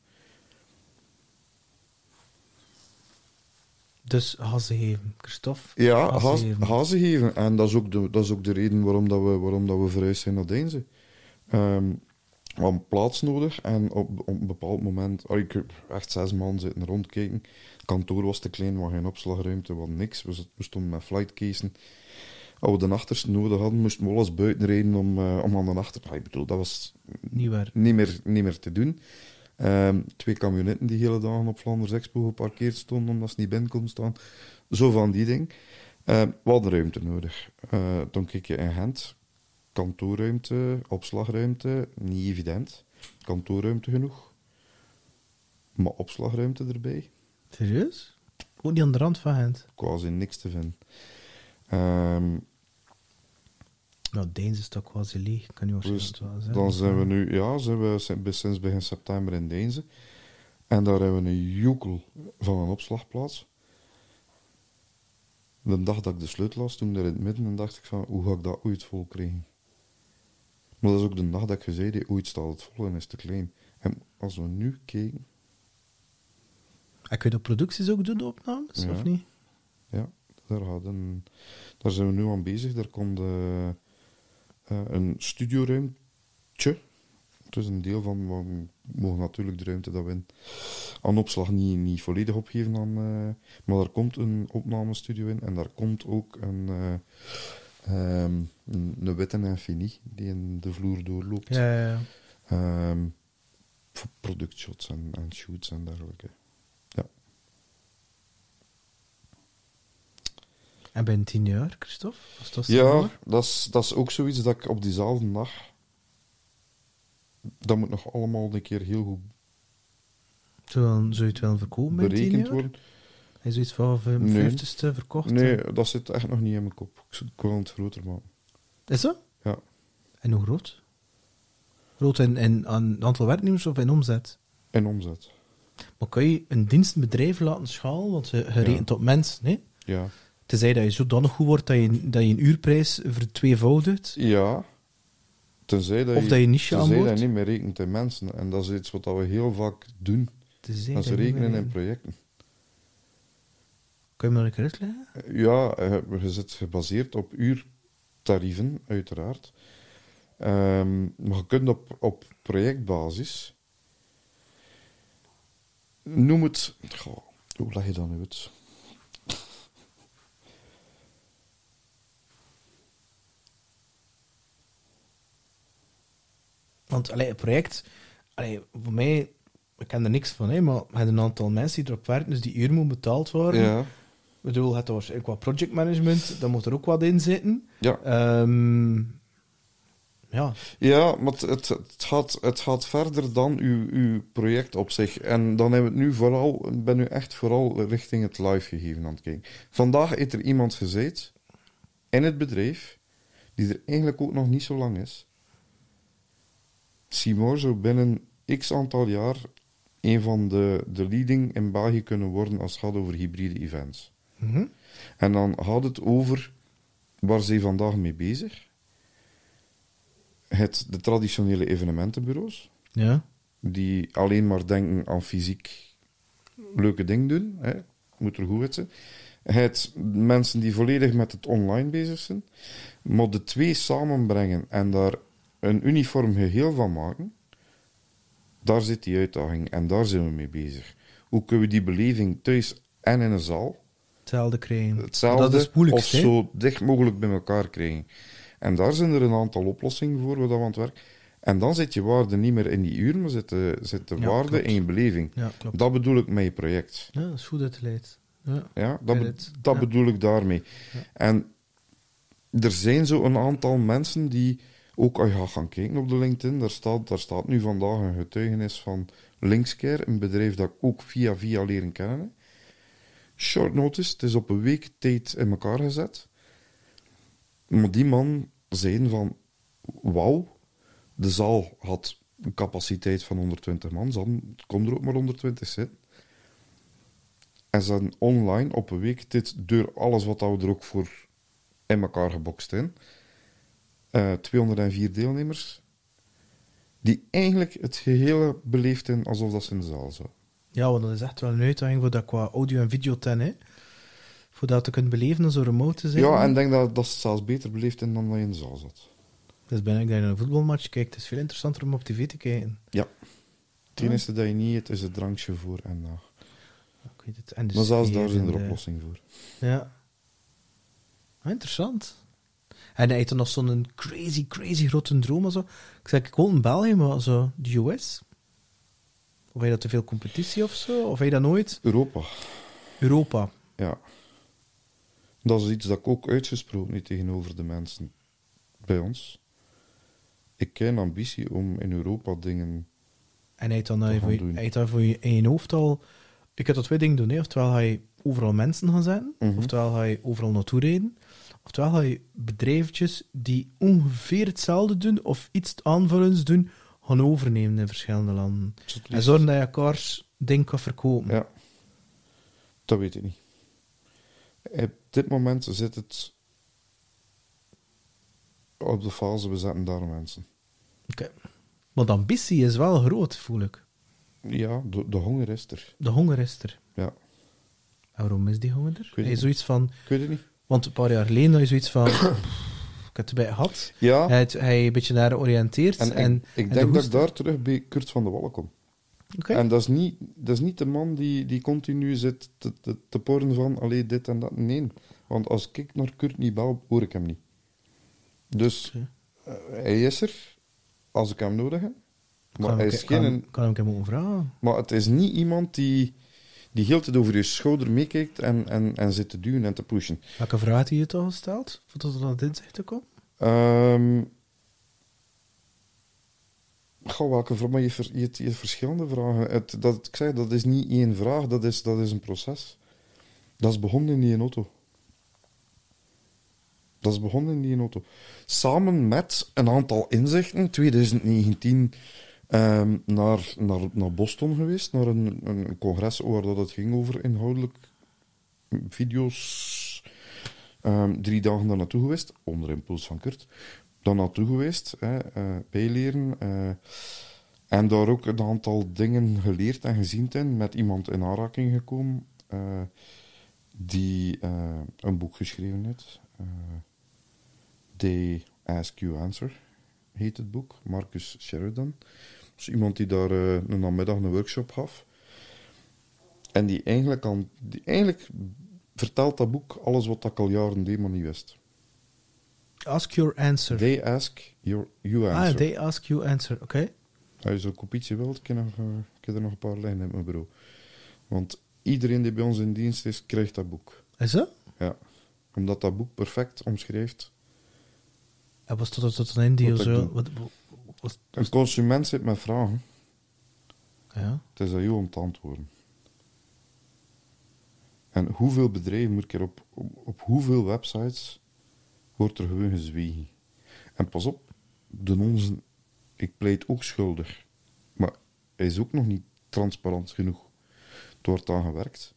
Dus hazen geven, Christophe. Ja, Hazen gas, geven. En dat is ook de, dat is ook de reden waarom, dat we, waarom dat we verhuisd zijn naar Deinze. Ehm, we hadden plaats nodig en op, op een bepaald moment, oh, ik heb echt zes man zitten rondkijken. Het kantoor was te klein, we hadden geen opslagruimte, we hadden niks. We, we stonden met flightcasen. Als we de achterste nodig hadden, moesten we alles buiten rijden om, eh, om aan de achter... Ah, Ik bedoel, dat was Niet waar. niet meer, niet meer te doen. Ehm, twee camionetten die hele dagen op Flanders Expo geparkeerd stonden omdat ze niet binnen konden staan. Zo van die ding. Ehm, we hadden ruimte nodig. Eh toen keek je in Gent. Kantoorruimte, opslagruimte, niet evident. Kantoorruimte genoeg. Maar opslagruimte erbij, Serieus? Ook niet aan de rand van Gent. quasi niks te vinden. Ehm, Nou, Deens is toch quasi leeg, kan je Dus waarschijnlijk wel zeggen. dan zijn we nu, ja, zijn we sinds begin september in Deense. En daar hebben we een joekel van een opslagplaats. De dag dat ik de sleutel las, toen daar in het midden, en dacht ik van, hoe ga ik dat ooit vol krijgen? Maar dat is ook de dag dat ik gezegd heb, ooit staat het vol en is te klein. En als we nu kijken, En kun je dat producties ook doen, de opnames, Ja. of niet? ja, daar, een, daar zijn we nu aan bezig. Daar komt eh, eh, een studioruimtje. Het is een deel van, we mogen natuurlijk de ruimte dat we in- aan opslag niet, niet volledig opgeven. Aan, eh, maar daar komt een opnamestudio in en daar komt ook een, eh, ehm, een, een witte infini die in de vloer doorloopt. Ja, ja, ja. Ehm, productshots en, en shoots en dergelijke. En binnen tien jaar, Christophe? Dat Ja, dat is, dat is ook zoiets dat ik op diezelfde dag. Dat moet nog allemaal een keer heel goed Zou, zou je het willen verkopen tien berekend jaar? worden. Is zoiets van voor Nee. 50ste verkocht? Nee, dat zit echt nog niet in mijn kop. Ik wil het groter maken. Is dat? Ja. En hoe groot? Groot in, in aan aantal werknemers of in omzet? In omzet. Maar kan je een dienstbedrijf laten schalen? Want je, je Ja. rekent op mensen, hè? Ja. Tenzij dat je zodanig goed wordt dat je, dat je een uurprijs vertweevoudigt. Ja. Tenzij dat Of dat je niche tenzij dat je niet meer rekent in mensen. En dat is iets wat we heel vaak doen. Tenzij Dat ze dat je rekenen in projecten. Kan je me nog een uitleggen? Ja, eh, je zit gebaseerd op uurtarieven, uiteraard. Ehm, maar je kunt op, op projectbasis. Noem het. Goh, hoe leg je dat nu uit? Want allee, het project, allee, voor mij, ik ken er niks van, hè, maar hebt een aantal mensen die erop werken, dus die uur moet betaald worden. Ja, Ik bedoel, het waarschijnlijk wat projectmanagement, daar moet er ook wat in zitten. ja. Ehm, ja, Ja, maar het, het, gaat, het gaat verder dan uw, uw project op zich. En dan hebben we het nu vooral, ben nu echt vooral richting het live gegeven aan het kijken. Vandaag heeft er iemand gezeten in het bedrijf, die er eigenlijk ook nog niet zo lang is. Seymour zou binnen x aantal jaar een van de, de leading in België kunnen worden als het gaat over hybride events. Mhm. En dan gaat het over waar ze vandaag mee bezig. Het, de traditionele evenementenbureaus, ja. die alleen maar denken aan fysiek leuke dingen doen. Hè. Moet er goed uit zijn. Het mensen die volledig met het online bezig zijn. Maar de twee samenbrengen en daar een uniform geheel van maken, daar zit die uitdaging en daar zijn we mee bezig. Hoe kunnen we die beleving thuis en in een zaal Hetzelfde krijgen. hetzelfde Dat is of zo dicht mogelijk bij elkaar krijgen. En daar zijn er een aantal oplossingen voor, waar dat we aan het werk. En dan zit je waarde niet meer in die uren, maar zit de, zit de Ja, waarde klopt. in je beleving. Ja, klopt. Dat bedoel ik met je project. Ja, dat is goed uitgeleid. Ja. Ja, dat, be- dat bedoel ik daarmee. En er zijn zo een aantal mensen die ook als je gaat gaan kijken op de LinkedIn, daar staat, daar staat nu vandaag een getuigenis van Linkscare, een bedrijf dat ik ook via via leren kennen. Short notice, het is op een week tijd in elkaar gezet. Maar die man zei van, wauw, de zaal had een capaciteit van 120 man, het kon er ook maar 120 zitten. En ze online op een week dit door alles wat we er ook voor in elkaar gebokst hebben. Eh 204 deelnemers. Die eigenlijk het gehele beleefden alsof dat ze in de zaal zaten. ja, want dat is echt wel een uitdaging voor dat qua audio en video ten, hè. Voor dat te kunnen beleven en zo remote te zijn. Ja, en ik denk dat, dat ze het zelfs beter beleefd dan dat je in de zaal zat. Dus ben ik dat je naar een voetbalmatch kijkt, het is veel interessanter om op tv te kijken. Ja. Het enige dat je niet eet, is het drankje voor en na. Ik weet het. En Maar zelfs daar zijn er de- oplossingen voor. Ja. Ah, interessant. En hij heeft dan nog zo'n crazy, crazy grote droom. of Zo. Ik zeg, ik woon in België, maar zo, de US? Of heb je dat te veel competitie of zo? Of heb je dat nooit? Europa, Europa. ja. Dat is iets dat ik ook uitgesproken heb tegenover de mensen bij ons. Ik ken ambitie om in Europa dingen En hij heeft dan voor, je- hij voor in je hoofd al... Ik heb dat twee dingen doen. Hè. Oftewel ga je overal mensen gaan zetten. Mhm. Oftewel ga je overal naartoe rijden. Oftewel ga je bedrijfjes die ongeveer hetzelfde doen of iets aanvullends doen, gaan overnemen in verschillende landen. En zorgen dat je elkaars ding kan verkopen. Ja, dat weet ik niet. Op dit moment zit het op de fase, we zetten daar mensen. Oké. Maar de ambitie is wel groot, voel ik. Ja, de, de honger is er. De honger is er. Ja, En waarom is die honger er? weet het zoiets van... ik weet het niet. Want een paar jaar geleden had je zoiets van... ik heb het erbij gehad. Ja, Hij, een beetje naar oriënteert. en, En, ik, ik en de denk dat ik daar terug bij Kurt van de Wallen kom. Oké. En dat is, niet, dat is niet de man die, die continu zit te, te, te porren van alleen dit en dat. Nee, want als ik naar Kurt niet bel, hoor ik hem niet. Dus eh, hij is er als ik hem nodig heb. Maar Kan hij is kan, geen... kan ik hem vragen? Maar het is niet iemand die, die heel tijd over je schouder meekijkt en, en, en zit te duwen en te pushen. Welke vraag had je toch gesteld? Voordat er dan dinsdag te komen? Ehm goh, welke vraag? Maar je, ver- je, hebt- je verschillende vragen. Het, dat, ik zeg, dat is niet één vraag, dat is, dat is een proces. Dat is begonnen in die auto. Dat is begonnen in die auto. Samen met een aantal inzichten, 2019 ehm, naar, naar, naar Boston geweest, naar een, een congres waar dat het ging over inhoudelijk video's. Ehm, drie dagen daar naartoe geweest, onder impuls van Kurt. Dan naartoe geweest, hè, eh, bijleren. eh, en daar ook een aantal dingen geleerd en gezien zijn. Met iemand in aanraking gekomen. eh, die een boek geschreven heeft. They Ask You Answer heet het boek. Marcus Sheridan. Dus iemand die daar eh, een namiddag een workshop gaf. En die eigenlijk, aan, die eigenlijk vertelt dat boek alles wat ik al jaren deed, maar niet wist. Ask your answer. They ask your, you answer. ah, they ask you answer. Oké. Als je zo'n kopietje wilt, ik heb, nog, eh, ik heb er nog een paar lijnen op mijn bureau. Want iedereen die bij ons in dienst is, krijgt dat boek. Is dat? Ja. Omdat dat boek perfect omschrijft. En was tot tot een ik zo. Wat, Een consument zit met vragen. ja. Het is aan jou om te antwoorden. En hoeveel bedrijven moet ik er op, op, op hoeveel websites wordt er gewoon gezwegen? En pas op, de onzin, ik pleit ook schuldig. Maar hij is ook nog niet transparant genoeg. Het wordt aan gewerkt.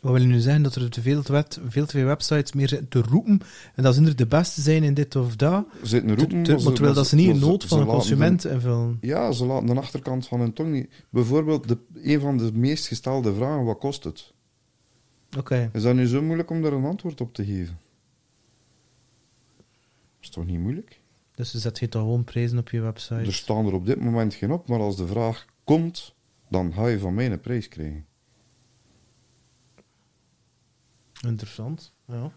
Wat wil nu zeggen? Dat er te veel, wet, veel te veel websites meer zitten te roepen en dat ze er de beste zijn in dit of dat. Zitten Te- roepen, te- maar maar terwijl dat ze niet in nood van een consument en veel... de- ja, ze laten de achterkant van hun tong niet... Bijvoorbeeld, de, een van de meest gestelde vragen, wat kost het? Oké. Is dat nu zo moeilijk om daar een antwoord op te geven? is toch niet moeilijk? Dus je zet je toch gewoon prijzen op je website. Er staan er op dit moment geen op, maar als de vraag komt, dan ga je van mij een prijs krijgen. Interessant. Ja.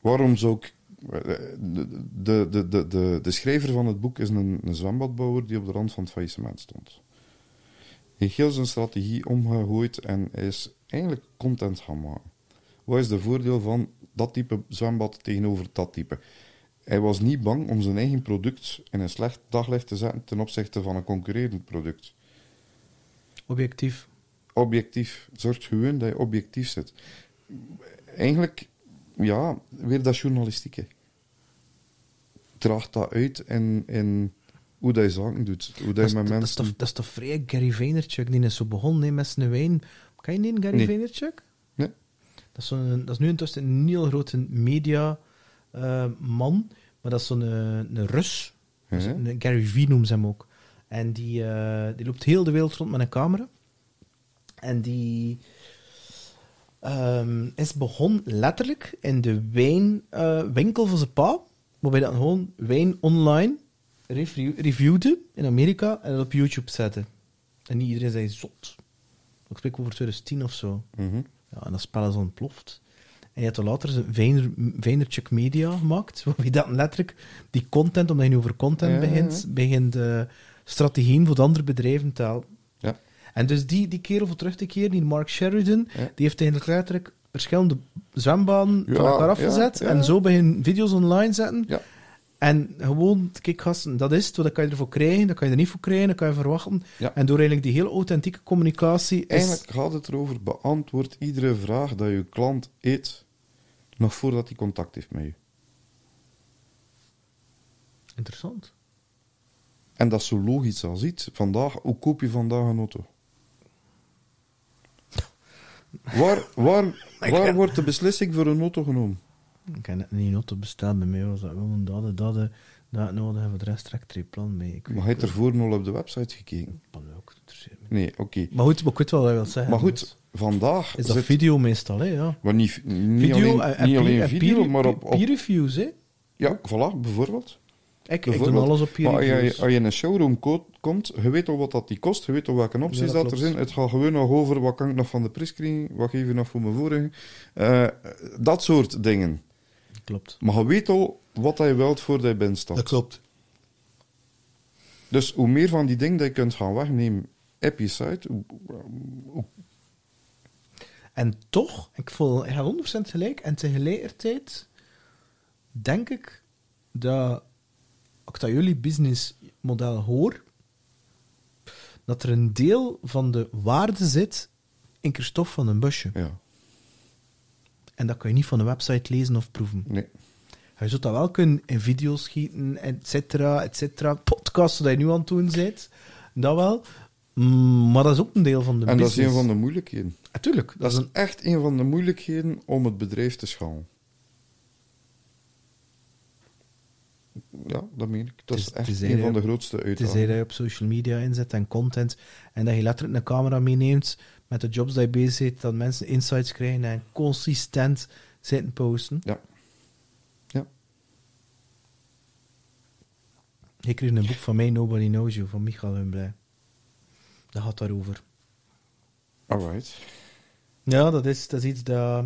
Waarom zou ik... De, de, de, de, de, de schrijver van het boek is een, een zwembadbouwer die op de rand van het faillissement stond. Hij heeft heel zijn strategie omgegooid en hij is eigenlijk content gaan maken. Wat is de voordeel van dat type zwembad tegenover dat type? Hij was niet bang om zijn eigen product in een slecht daglicht te zetten ten opzichte van een concurrerend product. Objectief. Objectief. Zorg gewoon dat je objectief zit. Eigenlijk, ja, weer dat journalistieke. Draagt dat uit in, in hoe dat je zaken doet. Hoe dat Dat is, je met dat, is mensen... toch, dat is toch vrij Gary Vaynerchuk, die is zo begonnen met zijn wijn. Kan je niet Gary Nee. Vaynerchuk? Nee. Dat is, zo'n- dat is nu intussen een heel grote media eh, man, maar dat is zo'n eh, een Rus. Dat Ja. een- Gary V noemt ze hem ook. En die, eh, die loopt heel de wereld rond met een camera. En die ehm, is begonnen letterlijk in de wijnwinkel van zijn pa, waarbij dat gewoon wijn online review, reviewde in Amerika en dat op YouTube zette. En niet iedereen zei zot. Ik spreek over 2010 of zo. Mhm. Ja, en dat spel is ontploft. En je hebt er later zijn Vayner, Vaynerchuk Media gemaakt, waarbij dat letterlijk die content, omdat je nu over content Ja, begint, ja. begint de strategieën voor de andere bedrijven te halen. En dus die, die kerel, voor terug te keren, die Mark Sheridan, Ja. die heeft eigenlijk letterlijk verschillende zwembaden Ja, van elkaar afgezet ja, en zo begin video's online zetten. Ja. En gewoon, kijk gasten, dat is het, dat kan je ervoor krijgen, dat kan je er niet voor krijgen, dat kan je verwachten. En door eigenlijk die hele authentieke communicatie is... Eigenlijk gaat het erover, beantwoord iedere vraag dat je klant eet, nog voordat hij contact heeft met je. Interessant. En dat is zo logisch als iets. Vandaag, hoe koop je vandaag een auto? Waar, waar, waar wordt de beslissing voor een auto genomen? Ik heb net niet auto besteld bij mij, was dat gewoon dat, dat, dat, nodig en voor de rest trekt er plan mee. Ik Maar hij heeft ervoor nog op de website gekeken. Plan ook. Nee, oké. Maar goed, maar ik weet wel wat je wilt zeggen. Maar goed, vandaag Is dat zit- video meestal, hè? Ja. maar niet, niet Video alleen, en, niet en alleen en video, maar op... op peer reviews, hè? ja, voilà, bijvoorbeeld. Ik, ik doe alles op peer Maar als je, als je in een showroom ko- komt, je weet al wat dat die kost, je weet al welke opties Ja, dat dat, er zijn. Het gaat gewoon nog over wat kan ik nog van de prijs krijgen, wat geef je nog voor mijn vorige. Eh, dat soort dingen. Klopt. Maar je weet al wat dat je wilt voordat je binnenstapt. klopt. Dus hoe meer van die dingen dat je kunt gaan wegnemen op je site, hoe- hoe- En toch, ik voel ik heb 100% gelijk. En tegelijkertijd denk ik dat, als ik dat jullie businessmodel hoor, dat er een deel van de waarde zit in Christophe van een busje. ja, En dat kan je niet van een website lezen of proeven. nee. Je zult dat wel kunnen in video's schieten, et cetera, et cetera. Podcasts, dat je nu aan het doen bent. Dat wel. Maar dat is ook een deel van de En dat is business. een van de moeilijkheden. Natuurlijk. Dat is echt een van de moeilijkheden om het bedrijf te schalen. Ja, dat meen ik. Dat is echt een van de grootste Tenzij dat uitdagingen. je op social media inzet en content en dat je letterlijk een camera meeneemt met de jobs die je bezig bent, dat mensen insights krijgen en consistent zitten posten. Ja. Ja. Ik kreeg een boek van mij, Nobody Knows You, van Michael Humblij. Dat gaat daarover. Alright. Ja, dat is, dat is iets dat...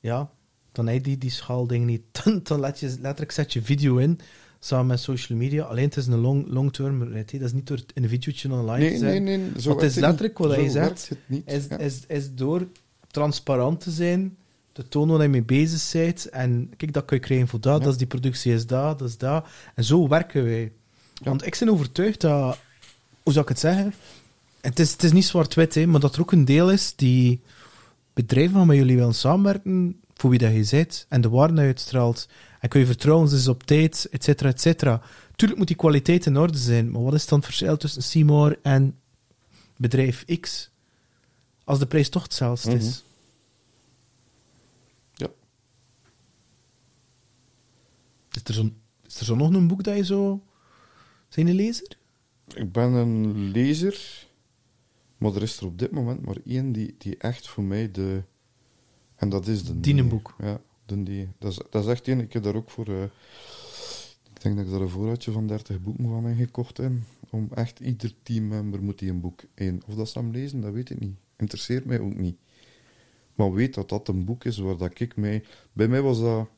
Ja, dan heb je die, die schaaldingen niet. Dan, let je, letterlijk zet je video in, samen met social media. Alleen het is een long, long-term relatie. Dat is niet door een videootje online Nee, te zeggen. nee, nee. Zo het is letterlijk niet. wat je Zo zegt, niet. Is, ja. is, is door transparant te zijn, te tonen waar je mee bezig bent. En kijk, dat kun je krijgen voor dat, Ja. dat is die productie is dat, dat is dat. En zo werken wij. Want ik ben overtuigd dat, hoe zou ik het zeggen? Het is, het is niet zwart-wit, maar dat er ook een deel is die bedrijven waarmee jullie willen samenwerken, voor wie dat je bent, en de waarde uitstraalt. En kun je vertrouwen, ze is op tijd, et cetera, et cetera. Tuurlijk moet die kwaliteit in orde zijn, maar wat is dan het verschil tussen Seymour en bedrijf X? Als de prijs toch hetzelfde is. Mhm. Ja. Is er, zo, is er zo nog een boek dat je zo... Zijn je lezer? Ik ben een lezer, maar er is er op dit moment maar één die, die echt voor mij de... En dat is de... Boek. Ja, de die. Dat is, dat is echt één. Ik heb daar ook voor... eh, ik denk dat ik daar een voorraadje van 30 boeken van heb gekocht. heb. om echt ieder teammember moet die een boek in. Of dat ze hem lezen, dat weet ik niet. Interesseert mij ook niet. Maar weet dat dat een boek is waar dat ik mij... Bij mij was dat...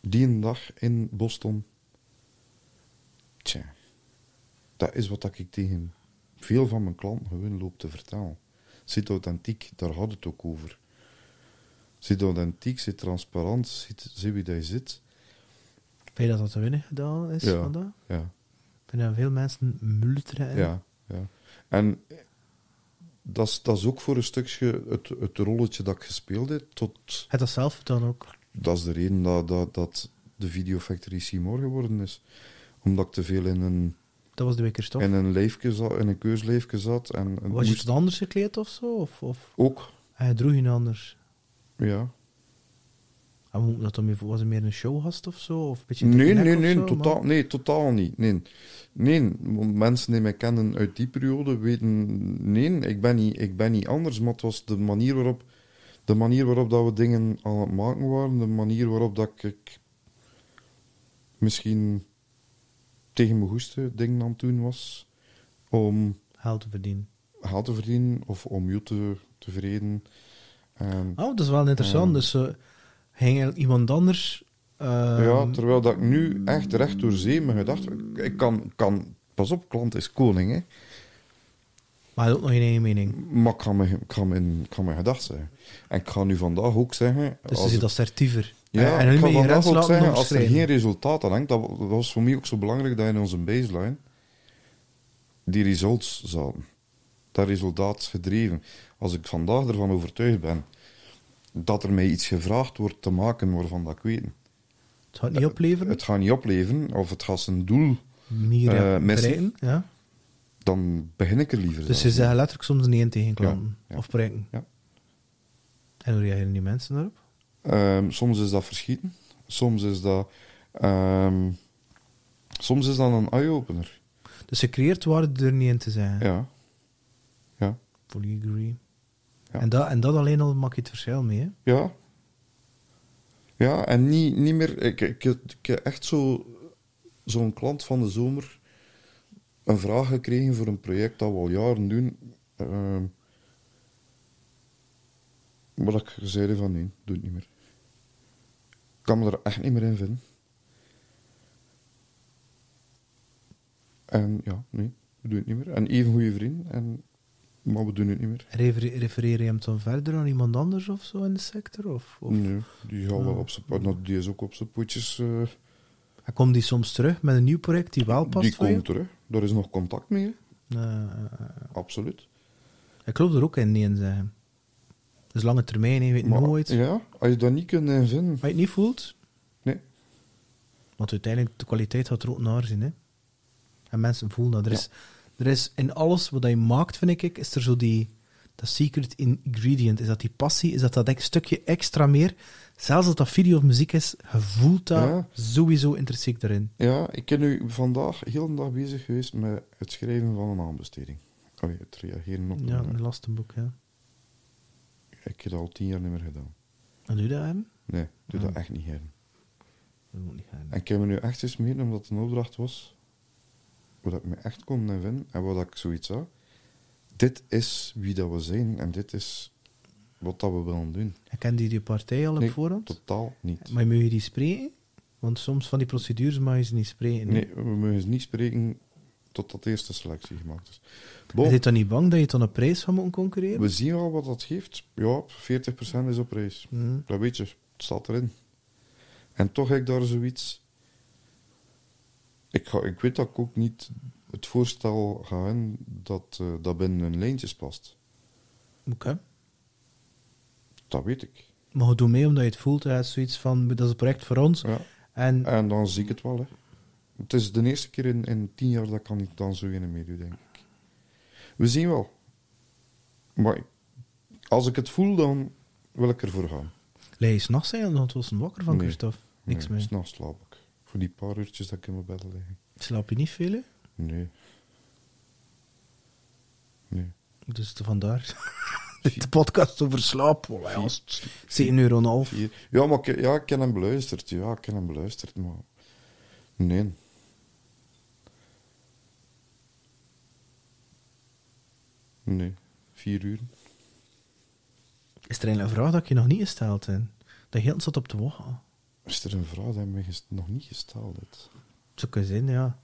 Die een dag in Boston. Tja. Dat is wat dat ik tegen veel van mijn klanten gewoon loop te vertellen. Zit authentiek, daar had het ook over. Zit authentiek, zit transparant, zit, zie wie dat je zit. Weet je dat dat te winnen gedaan is? Ja. Van dat? Ja, vind dat veel mensen multeren. ja, ja. En dat is, dat is ook voor een stukje het, het rolletje dat ik gespeeld heb. Tot, Het dat zelf dan ook. dat is de reden dat, dat, dat de Video Factory Seymour geworden is. Omdat ik te veel in een, Dat was de week toch? in een, leefje zat, in een keusleefje zat. En, Was je het anders gekleed of zo? Of, of ook, hij droeg je anders? ja. En dat dan was het meer een showgast of zo? Of een beetje Nee, nee, nee, zo, totaal, nee, totaal niet. Nee. nee, mensen die mij kennen uit die periode weten... Nee, ik ben niet, ik ben niet anders, maar het was de manier waarop, de manier waarop dat we dingen aan het maken waren, de manier waarop dat ik misschien tegen mijn goeste dingen aan het doen was om Geld te verdienen. geld te verdienen of om jou te tevreden. En, Oh, dat is wel interessant. Dus ging eigenlijk iemand anders... ehm, Ja, terwijl dat ik nu echt recht door zee mijn gedachten... Ik kan, kan... Pas op, klant is koning, hè. Maar ook nog geen eigen mening. Maar ik ga mijn, ga mijn, ga mijn gedacht zeggen. En ik ga nu vandaag ook zeggen... Dus als je dat assertiever. ja, en ik je vandaag ook zeggen, als er geen resultaat aan hangt, dat wa- dat was voor mij ook zo belangrijk dat in onze baseline die results zaten. Dat resultaatsgedreven. Als ik vandaag ervan overtuigd ben dat er mij iets gevraagd wordt te maken waarvan dat ik weet. Het gaat niet opleveren. Het gaat niet opleveren, of het gaat zijn doel, eh, merci. bereiken. Ja. Dan begin ik er liever Dus je zegt letterlijk soms niet in tegen klanten. Ja, ja. Of bereiken. Ja. En hoe reageren die mensen daarop? Ehm, soms is dat verschieten. Soms is dat... ehm, soms is dat een eye-opener. Dus je creëert waarde er niet in te zijn. Ja. Ja. Fully agree. Ja. En, dat, en dat alleen al maak je het verschil mee. Hè? Ja. Ja, en niet, niet meer... Ik, ik, ik heb echt zo, zo'n klant van de zomer een vraag gekregen voor een project dat we al jaren doen. ehm maar ik zei van nee, doe het niet meer. Ik kan me er echt niet meer in vinden. En ja, nee, we doen het niet meer. En even goede vriend, en, maar we doen het niet meer. Refer- refereer je hem dan verder aan iemand anders of zo in de sector? Of, of Nee, die, gaat wel Ah. op nou, die is ook op zijn poetjes. eh, En komt die soms terug met een nieuw project die wel past die voor je? komt terug. Daar is nog contact mee, absoluut. ik geloof er ook in, in zeggen. Dus lange termijn, je weet Maar, nooit. Ja, als je dat niet kunt vinden. Maar je het niet voelt, Nee. want uiteindelijk de kwaliteit gaat er ook naar zien. Hè? En mensen voelen dat. Er, Ja. is, er is in alles wat je maakt, vind ik, is er zo die dat secret ingredient. Is dat die passie? Is dat dat stukje extra meer? Zelfs als dat video of muziek is, je voelt dat Ja. sowieso intrinsiek erin. Ja, ik ben nu vandaag heel de dag bezig geweest met het schrijven van een aanbesteding. Allee, het reageren op. Ja, eh, een lastenboek, ja. Ik heb dat al tien jaar niet meer gedaan. En doe je dat, hem? Nee, doe Ja. dat echt niet gaan. Dat moet niet gaan. En ik heb me nu echt eens meer, omdat het een opdracht was, wat ik me echt kon vinden en wat ik zoiets had. Dit is wie dat we zijn en dit is wat dat we willen doen. En je die partij al op Nee, voorhand? Totaal niet. Maar mag je die spreken? Want soms van die procedures mag je ze niet spreken. Nee, we mogen ze niet spreken totdat de eerste selectie gemaakt is. Je Bon, zit dan niet bang dat je dan een prijs van moet concurreren? we zien al wat dat geeft. Ja, 40% is op reis. Hm. Dat weet je, het staat erin. En toch heb ik daar zoiets. Ik, ga, ik weet dat ik ook niet het voorstel ga in dat eh, dat binnen een lijntjes past. Oké. Dat weet ik. Maar je doet mee omdat je het voelt. Hè, zoiets van, dat is een project voor ons. Ja. En En dan zie ik het wel. Hè. Het is de eerste keer in, in tien jaar dat ik aan- dan zo in meedoe, denk ik. We zien wel. Maar ik- als ik het voel, dan wil ik ervoor gaan. Lei je s'nachts eigenlijk nog was een wakker van Nee. Christophe? Niks nee, meer. S'nachts slaap ik. Voor die paar uurtjes dat ik in mijn bed lig. Slaap je niet veel? hè? Nee. Nee. Dus vandaar. De podcast over slaap. Voilà, ja, 7 euro en half. Ja, maar ik, ja, ik heb hem beluisterd. Ja, ik heb hem beluisterd, maar... Nee. Nee. Vier uur. Is er een vraag dat je nog niet gesteld heb? Dat je heel zat op te wachten. Is er een vraag die mij ges- nog niet gesteld heeft? Zo kan zijn, ja.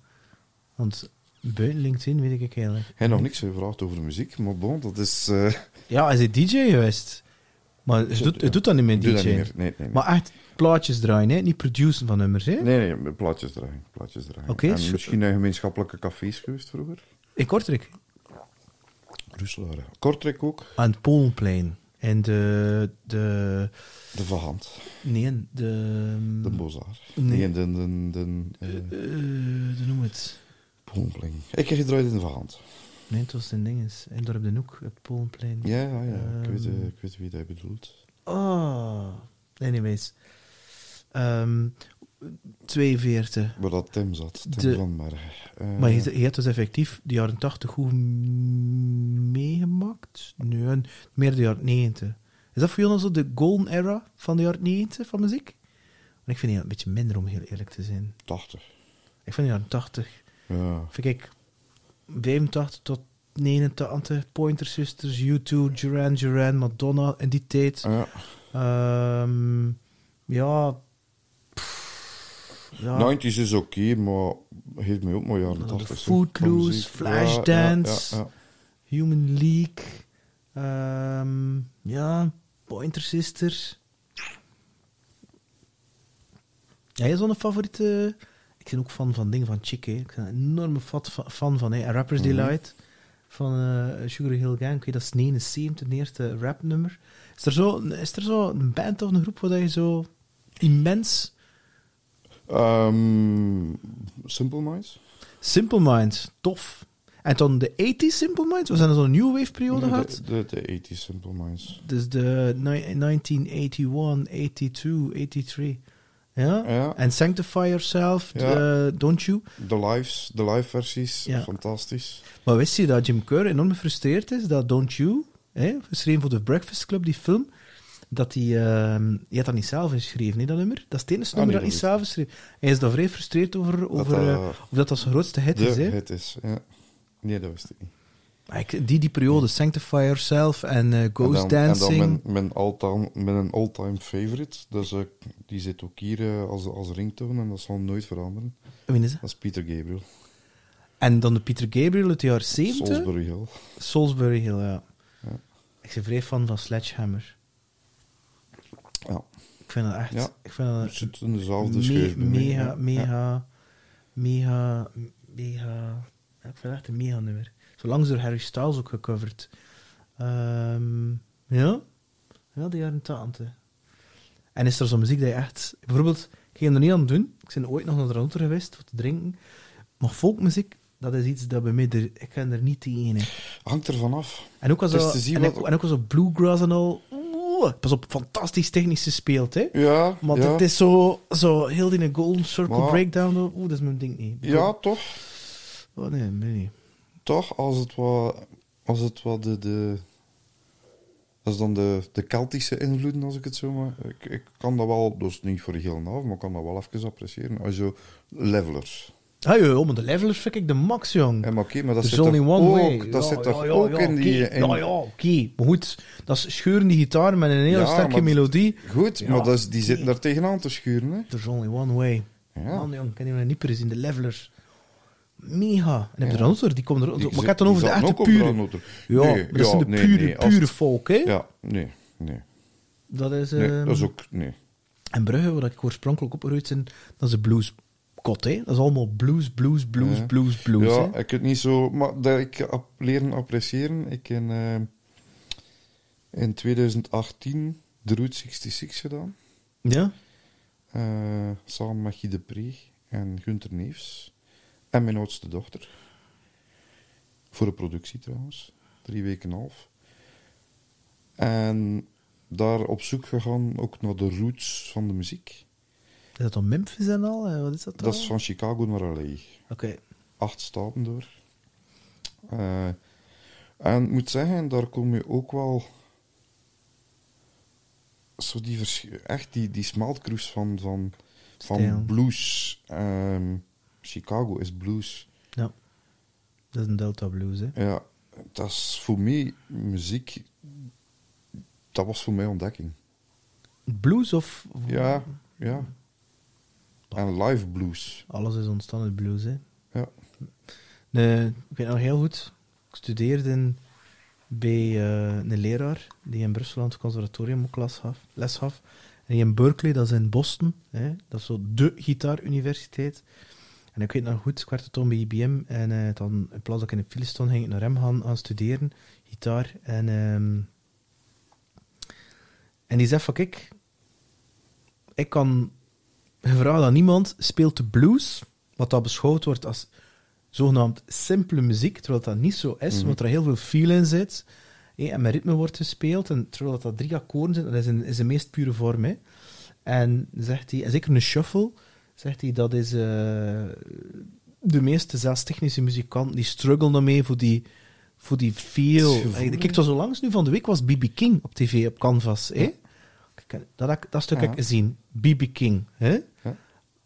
Want buiten LinkedIn weet ik eigenlijk. Hij heeft nog niks gevraagd over muziek, maar bon, dat is... eh Ja, hij is DJ geweest. Maar Is doet, het- doet dat niet meer DJ. dat niet meer. Nee, nee, nee. Maar echt plaatjes draaien, hè? niet produceren van nummers. Hè? Nee, nee, plaatjes draaien. Plaatjes draaien. En zo- misschien naar gemeenschappelijke cafés geweest vroeger. In Kortrijk. Ruslaren. Kortrijk ook. Aan het Polenplein. En de... de De Vahand. nee, de... De Bozaar. Nee. Nee, de... de, de, eh, eh, de noem het. Pompeling. Ik heb gedraaid in de Vahand. Nee, het was een dinges. En daar op de hoek, het Polenplein. Ja, ja, ja. ik, weet, eh, Ehm. ik weet wie dat bedoelt. Oh. Anyways. Ehm 42. Waar dat Tim zat. Tim De- van Bergen. Eh, Maar je, je hebt dus effectief de jaren 80 goed meegemaakt? Nee, en meer de jaren 90. Is dat voor jullie zo de golden era van de jaren 90 van muziek? Want ik vind die een beetje minder, om heel eerlijk te zijn. 80. Ik vind de jaren 80, Ja. vind ik 85 tot 89, Pointer Sisters, U2, Duran Duran, Madonna in die tijd. Ja. Ehm, ja. pff, ja. 90s is oké, maar geeft mij ook maar jaren De 80. hè, Footloose. Flashdance. Ja, ja, ja, Human League. ehm, ja, Pointer Sisters. Ja, jij zo'n favoriete... Ik ben ook fan van dingen van Chick, hè. Ik ben een enorme fan van, hè. Rappers Mhm. Delight. Van eh, Sugar Hill Gang. Ik weet, dat is 79, het eerste rapnummer. Is er, zo, is er zo een band of een groep waar je zo immens... Ehm, Simple Minds? Simple Minds, tof. En dan de 80s Simple Minds? We zijn er zo'n new wave periode gehad. de, de, de 80s Simple Minds. Dus de ni- 1981, 82, 83. Ja? Ja. En Sanctify Yourself, Don't You. De lives, de live versies, fantastisch. Maar wist je dat Jim Kerr enorm gefrustreerd is dat Don't You, hè, geschreven voor de Breakfast Club, die film, dat hij... ehm je had dat niet zelf geschreven, hè, dat nummer? Dat is het enige Ah, nummer nee, dat hij zelf geschreven Hij is daar vrij gefrustreerd over, over dat, eh, eh, of dat dat zijn grootste hit de is. Hè? hit is, ja. Nee, dat wist ik niet. Ik- Die, die periode, Sanctify Yourself en eh, Ghost en dan, Dancing. En dan mijn, mijn, all-time, mijn all-time favorite. Dus, eh, die zit ook hier eh, als, als ringtone en dat zal nooit veranderen. Wie is dat? Dat is Peter Gabriel. En dan de Peter Gabriel uit de jaren 70. Salisbury Hill. Salisbury Hill, ja. Ja. Ik ben vrij fan van Sledgehammer. Ja, Ik vind dat echt... Ja. Ik vind dat het zit in dezelfde me- mij, mega, ja. mega, mega, mega... ik vind het echt een mega nummer. Zolang door Harry Styles ook gecoverd. Ehm, ja? Ja, de jaren 80. En is er zo'n muziek dat je echt... Bijvoorbeeld, ik ging er niet aan doen. Ik ben ooit nog naar de Router geweest voor te drinken. Maar folkmuziek, dat is iets dat bij mij... Er, ik ken er niet tegen. Hangt er vanaf. En ook als en, wat- en ook als zo bluegrass en al. Pas op, fantastisch technisch gespeeld, hè? Ja, Want ja. het is zo, zo heel die golden circle Maar- breakdown. Oeh, dat is mijn ding niet. ja, toch. Oh nee, nee, niet. Toch, als het wat als het wat de, de dat is dan de, de Keltische invloeden, als ik het zo maar... Ik, ik kan dat wel, dus niet voor de hele avond, maar ik kan dat wel even appreciëren. Als zo levelers. Ah joh, maar de levelers vind ik de max, jong. Ja, maar oké, maar dat There's zit toch one ook, way. dat Ja, zit ja, toch ja, ook in die... in- Ja, ja, oké. Maar goed, dat is scheuren die gitaar met een hele sterke maar- melodie. Goed, maar dat is, die zitten daar tegenaan te schuren, hè. There's only one way. Ja. Man, jong, kan je me niet gezien, de levelers. Mega. En heb je? Die komen er... Die maar ik heb het dan over de echte ook de pure... Ja, Nee, maar dat zijn de nee, pure, nee, pure folk, hè? Ja, nee, nee. Dat is... ehm, dat is ook... Nee. En Brugge, waar ik oorspronkelijk opgegroeid ben, dat is een blueskot, hè? Dat is allemaal blues, blues, blues, Ja. blues, blues, ja, hè? ik het niet zo... Maar dat ik ap- leren appreciëren. Ik in, eh, in 2018 de Route 66 gedaan. Ja? eh, samen met Guy de Pre en Gunther Neefs. En mijn oudste dochter. Voor de productie trouwens. Drie weken en een half. En daar op zoek gegaan ook naar de roots van de muziek. Is dat dan Memphis en al? hè? Wat is dat dan? Dat is van Chicago naar LA. Oké. acht staten door. Eh, en ik moet zeggen, daar kom je ook wel zo die echt die, die smeltkroes van, van, Stijl. van blues. Ehm, Chicago is blues. Ja. Dat is een Delta Blues, hè? Ja, dat is voor mij muziek. Dat was voor mij ontdekking. Blues of... Ja, ja. En live blues. Alles is ontstaan uit blues, hè? Ja. Nee, ik weet nog heel goed. Ik studeerde in- bij eh, een leraar die in Brussel aan het conservatorium ook les gaf. Les gaf. En die in Berkeley, dat is in Boston. Hè? Dat is zo de gitaaruniversiteit. En ik weet nog goed, ik toen bij IBM. En eh, dan, in plaats dat ik in de file stond, ging ik naar hem gaan, gaan studeren. Gitaar. En, ehm, en die zei van, kijk, ik kan gevraagd aan niemand speelt de blues, wat dat beschouwd wordt als zogenaamd simpele muziek, terwijl dat niet zo is, Mhm. want er heel veel feel in zit. en met ritme wordt gespeeld, en terwijl dat, dat drie akkoorden zijn, dat is, in, is de meest pure vorm. Hè. En zegt hij, en zeker een shuffle, zegt hij, dat is eh, de meeste zelfs technische muzikanten, die struggelen ermee voor die, voor die Hey, Kijk, het was zo langs nu van de week, was B.B. King op tv, op Canvas. Hè? Kijk, dat, dat stuk heb ik gezien. B.B. King. Hè? Ja.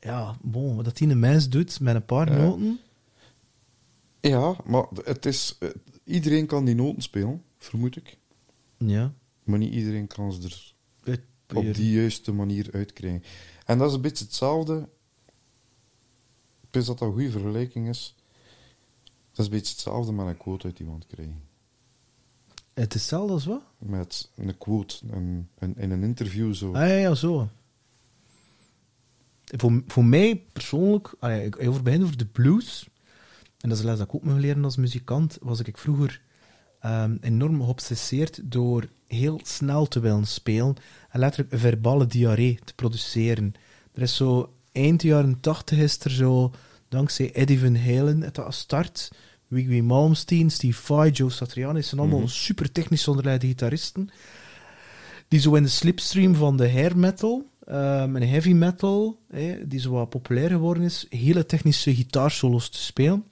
Ja, bon, wat dat die een mens doet met een paar Ja. noten. Ja, maar het is, eh, iedereen kan die noten spelen, vermoed ik. Ja. Maar niet iedereen kan ze er op die juiste manier uitkrijgen. En dat is een beetje hetzelfde. Ik wist dat dat een goede vergelijking is. Dat is een beetje hetzelfde met een quote uit iemand krijgen. Het is hetzelfde als wat? Met een quote een, een- in een interview zo. Ah ja, ja, zo. Voor, voor mij persoonlijk, ah ja, ik over begin over de blues, en dat is les dat ik ook moet leren als muzikant, was ik vroeger ehm, enorm geobsesseerd door heel snel te willen spelen en letterlijk een verbale diarree te produceren. Er is zo, eind jaren tachtig is er zo, dankzij Eddie Van Halen, het start, Wiggy Malmsteen, Steve Vai, Joe Satriani, zijn allemaal Mhm. super technisch onderleide gitaristen die zo in de slipstream van de hair metal ehm, en heavy metal, die zo wat populair geworden is, hele technische gitaarsolos te spelen.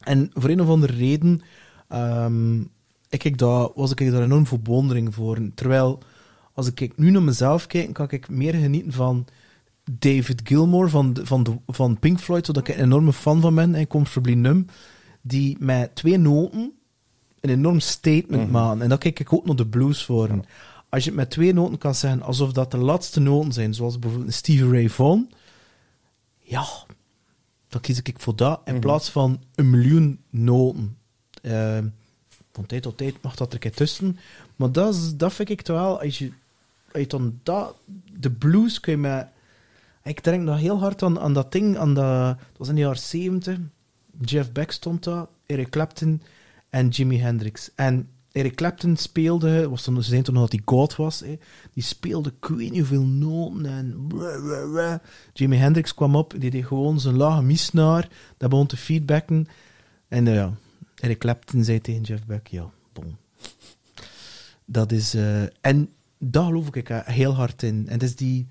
En voor een of andere reden ehm, ik, ik daar, was ik daar enorm voor bewondering voor. Terwijl, als ik nu naar mezelf kijk, kan ik meer genieten van David Gilmour van, de- van, de, van Pink Floyd, zodat ik een enorme fan van ben, en Comfortably Numb, die met twee noten een enorm statement Mhm. maken. En dan kijk ik ook naar de blues voor. Als je het met twee noten kan zeggen, alsof dat de laatste noten zijn, zoals bijvoorbeeld Stevie Ray Vaughan, ja, dan kies ik voor dat in Mhm. plaats van een miljoen noten. Ehm, van tijd tot tijd mag dat er een keer tussen. Maar dat, is, dat vind ik wel, als je, als je dan dat, de blues kun je met... Ik denk nog heel hard aan, aan dat ding, aan dat, dat was in de jaren 70. Jeff Beck stond daar, Eric Clapton en Jimi Hendrix. En Eric Clapton speelde, was toen, ze zijn toen nog dat hij God was, hè, die speelde ik weet niet hoeveel noten en... Jimi Hendrix kwam op, die deed gewoon zijn lage misnaar, dat begon te feedbacken. En eh, ja, Eric Clapton zei tegen Jeff Beck, ja, bon. Dat is... eh, en daar geloof ik eh, heel hard in. En dat is die...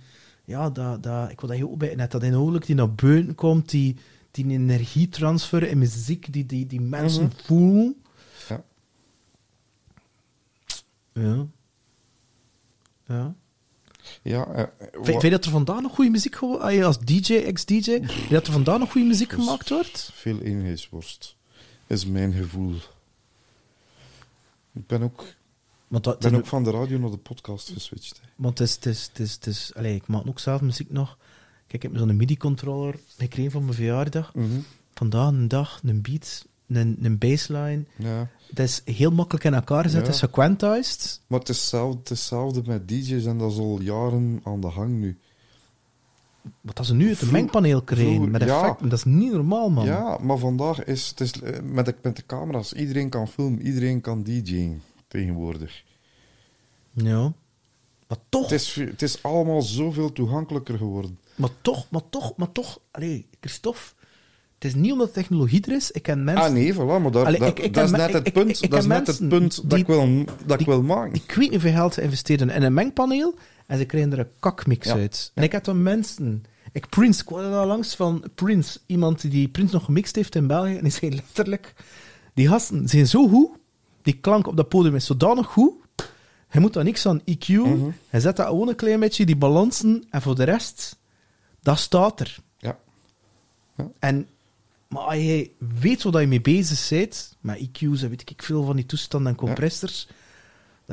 Ja, dat, dat, ik wil dat heel bij net dat inhoudelijk die naar buiten komt, die, die energietransfer in muziek, die, die, die mensen Mhm. voelen. Ja. Ja. Ja. Ja, eh, Vind, wa- vind je dat er vandaag nog goede muziek ah, als DJ, ex-DJ, dat er vandaag nog goede muziek gemaakt wordt? veel eenheidsworst. Is mijn gevoel. Ik ben ook, Want, dat, ben ook van de radio naar de podcast geswitcht. hè. want het is, het is, het is, het is allee, ik maak ook zelf muziek nog. Kijk, ik heb zo'n MIDI-controller gekregen van mijn verjaardag. Mhm. Vandaag een dag, een beat, een, een bassline. Ja. Dat is heel makkelijk in elkaar gezet, Ja. het is gequantized. Maar het is, hetzelfde, het is hetzelfde met DJ's en dat is al jaren aan de hang nu. Wat dat ze nu Vroeg- mengpaneel krijgen, met ja. effecten, dat is niet normaal, man. Ja, maar vandaag is het is, eh, met, de, met de camera's. Iedereen kan filmen, iedereen kan DJ'en tegenwoordig. Ja. Maar toch, Het is, het is allemaal zoveel toegankelijker geworden. maar toch, maar toch, maar toch, allee, Christophe, het is niet omdat de technologie er is. Ik ken mensen, Ah nee, voilà, maar daar, Allee, dat, ik- ik dat is net het ik- punt, dat is net het punt dat, ik wil, dat ik wil maken. ik weet niet hoeveel geld ze investeren in een mengpaneel en ze krijgen er een kakmix Ja. uit. En ik heb dan mensen, ik Prince, ik kwam er langs van Prince, iemand die Prince nog gemixt heeft in België, en die zei letterlijk, die gasten zijn zo goed, die klank op dat podium is zodanig goed, je moet daar niks aan EQ, Mhm. hij zet dat gewoon een klein beetje, die balansen, en voor de rest, dat staat er. Ja. En, maar als je weet wat je mee bezig bent, met EQ's en weet ik veel van die toestanden en compressors,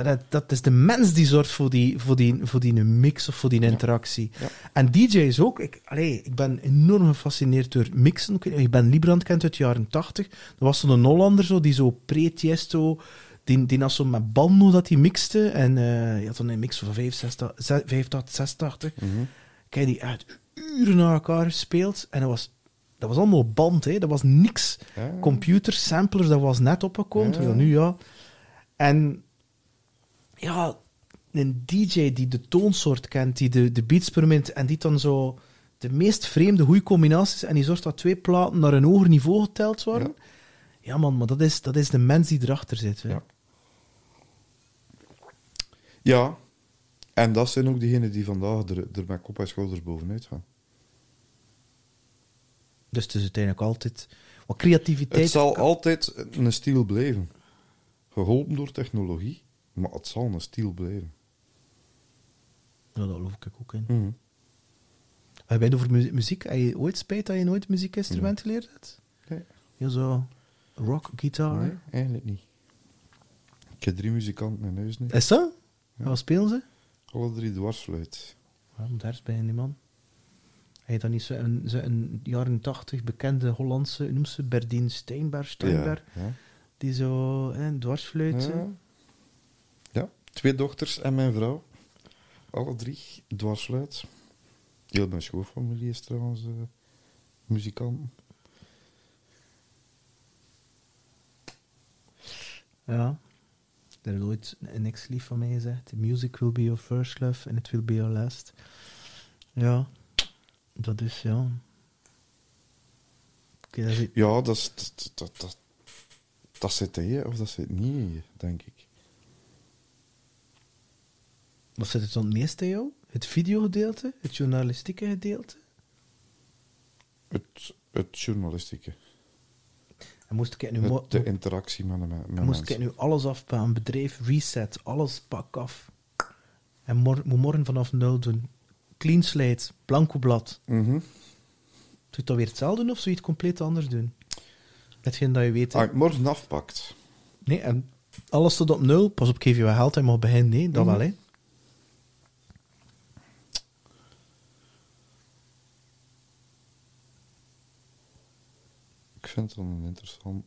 dat, dat is de mens die zorgt voor die, voor die, voor die mix of voor die interactie. Ja. En DJ's ook. Ik, allee, ik ben enorm gefascineerd door mixen. Ik, ben Librand kent uit de jaren 80. Er was zo'n Hollander zo, die zo pre-Tiesto, die, die zo met bando dat hij mixte. En eh je had dan een mix van 65, 85, 86. Mhm. Ik heb die echt uren naar elkaar gespeeld. En dat was, dat was allemaal band, hè. dat was niks. Ja. Computer, samplers, dat was net opgekomen. Ja. Nu ja. En ja, een DJ die de toonsoort kent, die de, de beats permit en die dan zo de meest vreemde goede combinaties en die zorgt dat twee platen naar een hoger niveau geteld worden. Ja, man, maar dat is, dat is de mens die erachter zit. Hè. Ja. Ja, en dat zijn ook diegenen die vandaag er, er met kop en schouders bovenuit gaan. Dus het is uiteindelijk altijd wat creativiteit. Het zal altijd een stil blijven. Geholpen door technologie, maar het zal een stil blijven. Ja, dat geloof ik ook in. Mhm. Heb je het over mu- muziek? Heb je ooit spijt dat je nooit muziekinstrument geleerd hebt? Nee. Heel zo rock, gitaar. Nee, eigenlijk niet. Ik heb drie muzikanten in huis nu. Is dat? En wat spelen ze? Alle drie dwarsfluit. Waarom daar is bij die man? Je dan niet zo'n zo een jaren tachtig bekende Hollandse, hoe noemt ze, Berdien Steinberg, Steinberg, Ja. die zo hè, dwarsfluit. Ja. Twee dochters en mijn vrouw. Alle drie dwarsfluit. Heel mijn schoonfamilie is trouwens eh muzikant. Ja. Er is ooit een ex-lief van mij gezegd, music will be your first love and it will be your last. Ja, dat is, ja. Oké, dat is- Ja, dat, dat, dat, dat, dat zit in je of dat zit niet in je, denk ik. Wat zit het dan het meest in jou? Het videogedeelte? Het journalistieke gedeelte? Het, het journalistieke. En moest ik nu, Het, de interactie met, de, met en moest ik mensen. nu alles afpakken, bedrijf, reset, alles pak af. En mor moet morgen vanaf nul doen. Clean slate, blanco blad. Mhm. Zou je dat weer hetzelfde doen of zou je het compleet anders doen? Hetgeen dat je weet. Als je het morgen afpakt, Nee, en alles tot op nul. Pas op, geef je wel geld en mag beginnen. Nee, dat Mhm. wel, hè. Vind het interessant.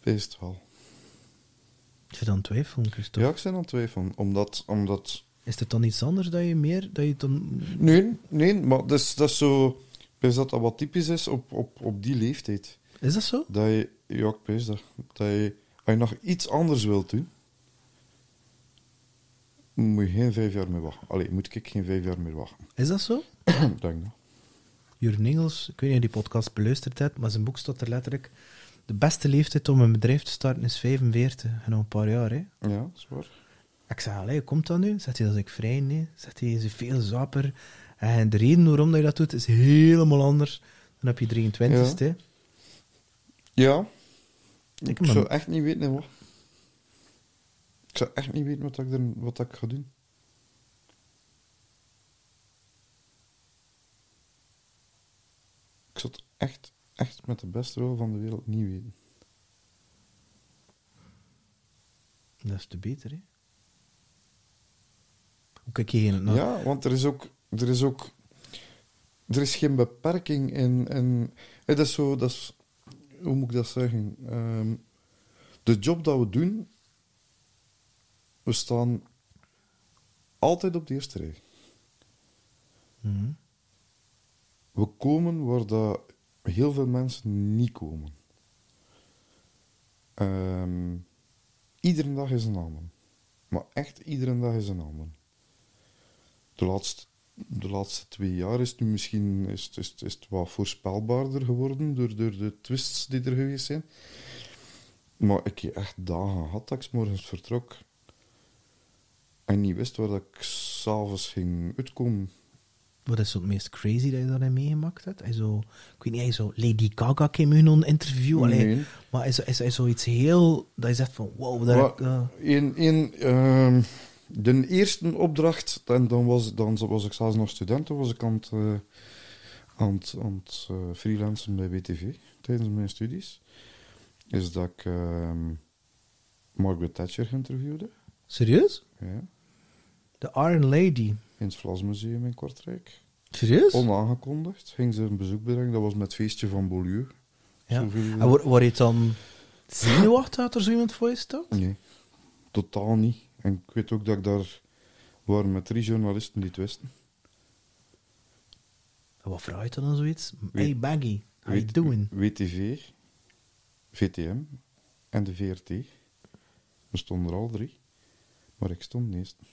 Beest wel. Je dan twijfelt, Christophe. Ja, ik ben aan twijfelen. Omdat, omdat... Is het dan iets anders dat je meer... Dat je dan... Nee, nee, maar dat is, dat is zo... Ik dat dat wat typisch is op, op, op die leeftijd. Is dat zo? Dat je... Ja, ik weet dat. Dat je... Als je nog iets anders wilt doen... Moet je geen vijf jaar meer wachten. Allee, moet ik geen vijf jaar meer wachten. Is dat zo? Denk dat. Jurgen Engels, ik weet niet of je die podcast beluisterd hebt, maar zijn boek staat er letterlijk... De beste leeftijd om een bedrijf te starten is 45. En nog een paar jaar, hè. Ja, dat is waar. Ik zeg, allee, hoe komt dat nu? Zegt hij, dat ik vrij? Nee. Zegt hij, is veel zaper. En de reden waarom dat je dat doet, is helemaal anders dan op je 23ste. hè. Ja. Ik Ik zou echt niet weten wat. Ik zou echt niet weten wat ik, er, wat ik ga doen. Ik zou het echt, echt met de beste rol van de wereld niet weten. Dat is te beter, hè? Hoe kijk je hier naar? Ja, want er is ook... Er is ook... Er is geen beperking in... in het is zo... Dat is, hoe moet ik dat zeggen? Ehm, de job dat we doen... We staan altijd op de eerste rij. Mhm. We komen waar dat heel veel mensen niet komen. Ehm, iedere dag is een ander. Maar echt iedere dag is een ander. De laatste, de laatste twee jaar is het nu misschien is, is, is wat voorspelbaarder geworden door, door de twists die er geweest zijn. Maar ik heb echt dagen gehad dat ik morgens vertrok en niet wist waar ik s'avonds ging uitkomen. Wat is zo het meest crazy dat je daarin meegemaakt hebt? Hij zo, ik weet niet, hij zo Lady Gaga kwam in een interview. Allee, maar is, is hij zoiets heel... Dat je zegt van, wow, daar Maar eh, in, in, ehm, de eerste opdracht, en dan was, dan was ik zelfs nog student, toen was ik aan het, eh, aan het, aan het eh, freelancen bij WTV tijdens mijn studies, is dat ik ehm, Margaret Thatcher interviewde Serieus? ja, De Iron Lady. In het Vlasmuseum in Kortrijk. Serieus? Onaangekondigd ging ze een bezoek brengen, dat was met het feestje van Beaulieu. ja. Zoveel- En word, word je het dan zenuwachtig dat er zo iemand voor je staat? Nee, totaal niet. En ik weet ook dat ik daar waren met drie journalisten die het wisten. En Wat vraag je dan zoiets? Weet- Hey Baggy, how you W- doing? WTV, VTM en de VRT. We stonden er al drie, maar ik stond eerste.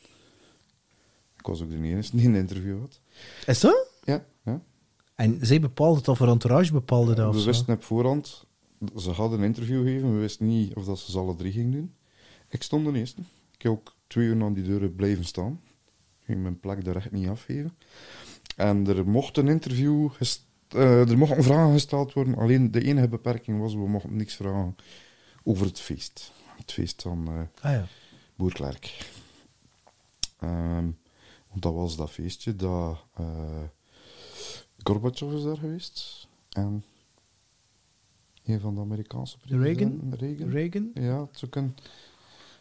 Ik was ook de enige die een interview had. Is dat? Ja, ja. En zij bepaalde het, of voor entourage bepaalde dat we zo? wisten op voorhand, ze hadden een interview gegeven, we wisten niet of dat ze ze alle drie gingen doen. Ik stond de eerste. Ik heb ook twee uur aan die deuren blijven staan. Ik ging mijn plek daar echt niet afgeven. En er mocht een interview, eh, er mochten vragen gesteld worden. Alleen de enige beperking was, we mochten niks vragen over het feest. Het feest van eh Ah ja. Boerklerk. Ehm, want dat was dat feestje dat eh Gorbachev is daar geweest. En een van de Amerikaanse presidenten. Reagan. Reagan? Ja, het ook een...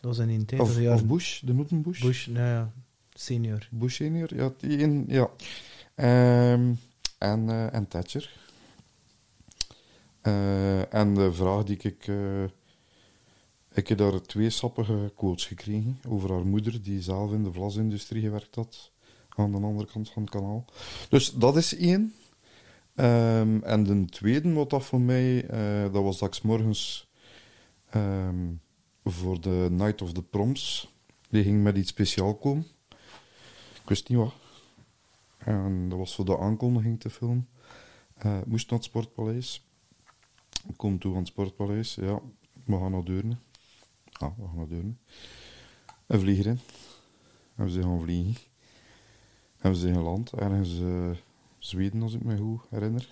Dat was in een tijd Of, of, Bush, de moeten Bush. Bush, nou ja, senior. Bush senior, ja. Die een, ja. Ehm, en, eh, en Thatcher. Eh, en de vraag die ik... ik heb daar twee sappige quotes gekregen over haar moeder, die zelf in de vlasindustrie gewerkt had, aan de andere kant van het kanaal. Dus dat is één. Ehm, en de tweede, wat dat voor mij, eh, dat was dat morgens ehm, voor de Night of the Proms, die ging met iets speciaal komen. Ik wist niet wat. En dat was voor de aankondiging te filmen. Eh, moest naar het Sportpaleis. Ik kom toe aan het Sportpaleis. Ja, we gaan naar Deurne. Ah, we gaan naar Deurne. Een vlieger in. En we zijn gaan vliegen. En we zijn geland. Ergens eh, Zweden, als ik me goed herinner.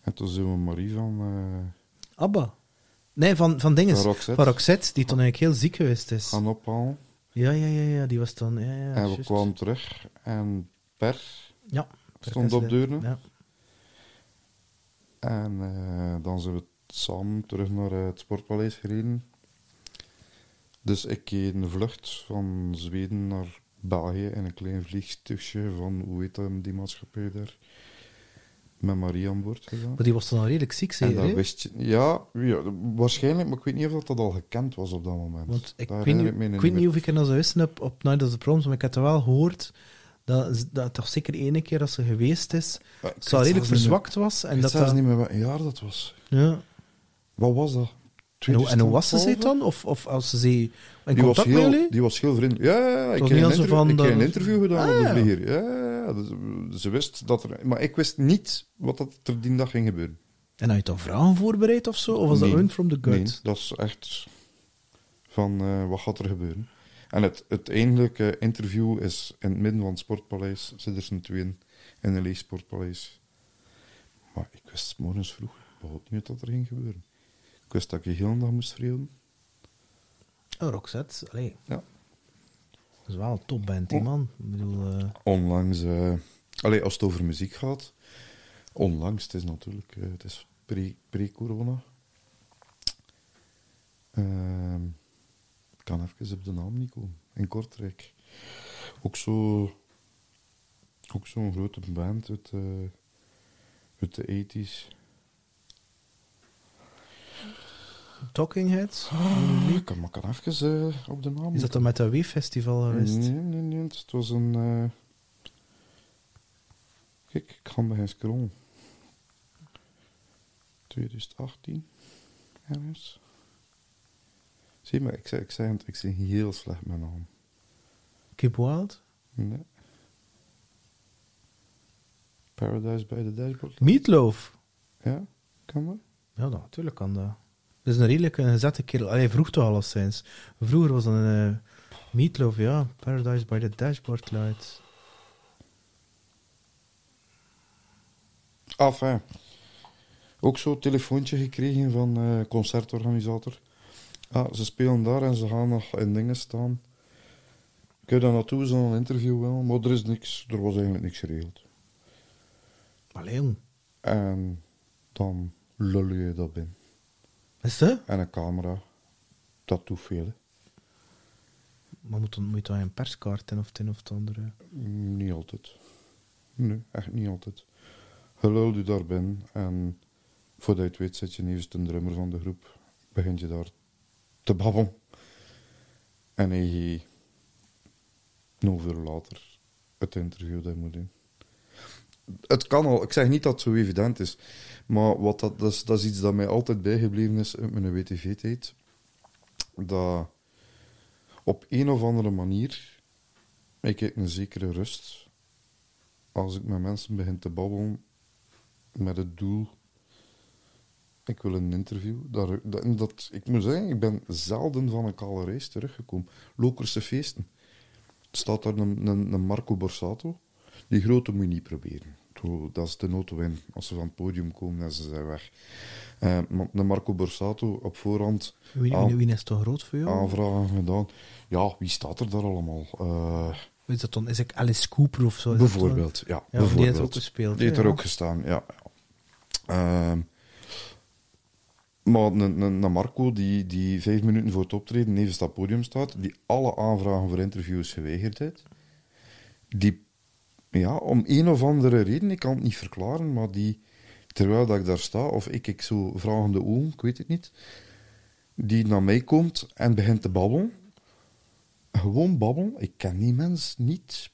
En toen zijn we Marie van... eh, Abba. Nee, van, van dingen. Van Roxette. Van Roxette, die toen eigenlijk heel ziek geweest is. gaan ophalen. Ja, ja, ja, ja, die was dan... Ja, ja, en we kwamen terug. En Per Ja. stond op Deurne. Ja. En eh, dan zijn we samen terug naar het Sportpaleis gereden. Dus ik keek een vlucht van Zweden naar België in een klein vliegtuigje van, hoe heet dat, die maatschappij daar, met Marie aan boord gedaan. Maar die was dan al redelijk ziek, zeker, dat wist je, ja, ja, waarschijnlijk, maar ik weet niet of dat al gekend was op dat moment. Want ik weet, niet, ik weet of ik er nou zo wisten op, op Night of the Proms, maar ik het wel gehoord dat, dat toch zeker ene keer dat ze geweest is, Ja, ze al redelijk verzwakt was. Ik En dat zelfs dat, niet meer wat jaar dat was. ja. Wat was dat? En, hoe, en hoe was ze 2012? dan? Of, of als ze ze in Die was, contact met heel, jullie? die was heel vriendelijk. Ja, ja, ja. ik was heb een, interview, dat- een interview gedaan Ah, de ja. Ja. Dus, ze wist dat er... Maar ik wist niet wat dat er die dag ging gebeuren. En had je dan vragen voorbereid of zo? Of was Nee. dat gewoon from the gut? Nee, dat is echt van eh, wat gaat er gebeuren. En het, het eigenlijke interview is in het midden van het Sportpaleis. Zitten er z'n tweeën in een leeg Sportpaleis. Maar ik wist morgens vroeg wat niet wat er ging gebeuren. Ik wist dat ik je heel dag moest verhuren. Oh, Roxette, allee. Ja. Dat is wel een topband, die Oh. man. Ik bedoel, eh, Onlangs, allee, als het over muziek gaat, onlangs, het is natuurlijk, eh, het is pre- pre-corona. Ehm, ik kan even op de naam niet komen. In Kortrijk. Ook zo, ook zo'n grote band uit, uit de 80s. Talking Heads. Ik kan, maar kan even eh, op de naam Is dat dan met dat Wave-festival geweest? Nee, nee, nee. Het was een. eh, Kijk, ik ga bij scrollen. 2018, ergens. Zie maar, ik zeg, ik zeg, het, ik zeg heel slecht mijn naam. Keep Wild? Nee. Paradise by the Dashboard. Meatloaf? Ja, kan dat? Ja, natuurlijk kan dat. Dat is een redelijk een gezette kerel. Allee, vroeg toch alleszins. Vroeger was dat een eh, Meatloaf, ja. Paradise by the Dashboard Lights. Enfin. Ook zo'n telefoontje gekregen van eh concertorganisator. Ah, ze spelen daar en ze gaan nog in dingen staan. Ik heb daar naartoe, zo'n interview wel, maar er is niks, er was eigenlijk niks geregeld. Allee, jong. En dan lul je dat in. Is dat? En een camera, dat doet veel. hè. Maar moet, dan, moet je dan een perskaart in of het een of het andere? Mm, Niet altijd. Nee, echt niet altijd. Je lult je daar binnen en voordat je het weet zit je nevens de drummer van de groep. Begint je daar te babbelen. En hij nog uur later het interview dat je moet doen. Het kan al, ik zeg niet dat het zo evident is, maar wat dat, is, dat is iets dat mij altijd bijgebleven is uit mijn WTV-tijd. Dat op een of andere manier ik heb een zekere rust als ik met mensen begin te babbelen met het doel. Ik wil een interview. Daar, dat, ik moet zeggen, ik ben zelden van een kale reis teruggekomen. Lokerse feesten. Er staat daar een Marco Borsato. Die grote moet je niet proberen. Dat is de noodwin. Als ze van het podium komen en ze zijn weg. Eh, maar een Marco Borsato op voorhand Wie, aan- wie, wie is toch groot voor jou? aanvragen gedaan. Ja, wie staat er daar allemaal? Eh, Is dat dan? Is ik Alice Cooper of zo? Dan? Bijvoorbeeld, ja. Ja, die heeft bijvoorbeeld. er ook gespeeld, Die heeft er ook gestaan, ja. Ehm, maar een Marco die, die vijf minuten voor het optreden nevens dat podium staat, die alle aanvragen voor interviews geweigerd heeft, die, ja, om een of andere reden, ik kan het niet verklaren, maar die, terwijl dat ik daar sta, of ik, ik zo vragende ogen, ik weet het niet, die naar mij komt en begint te babbelen. Gewoon babbelen. Ik ken die mens niet.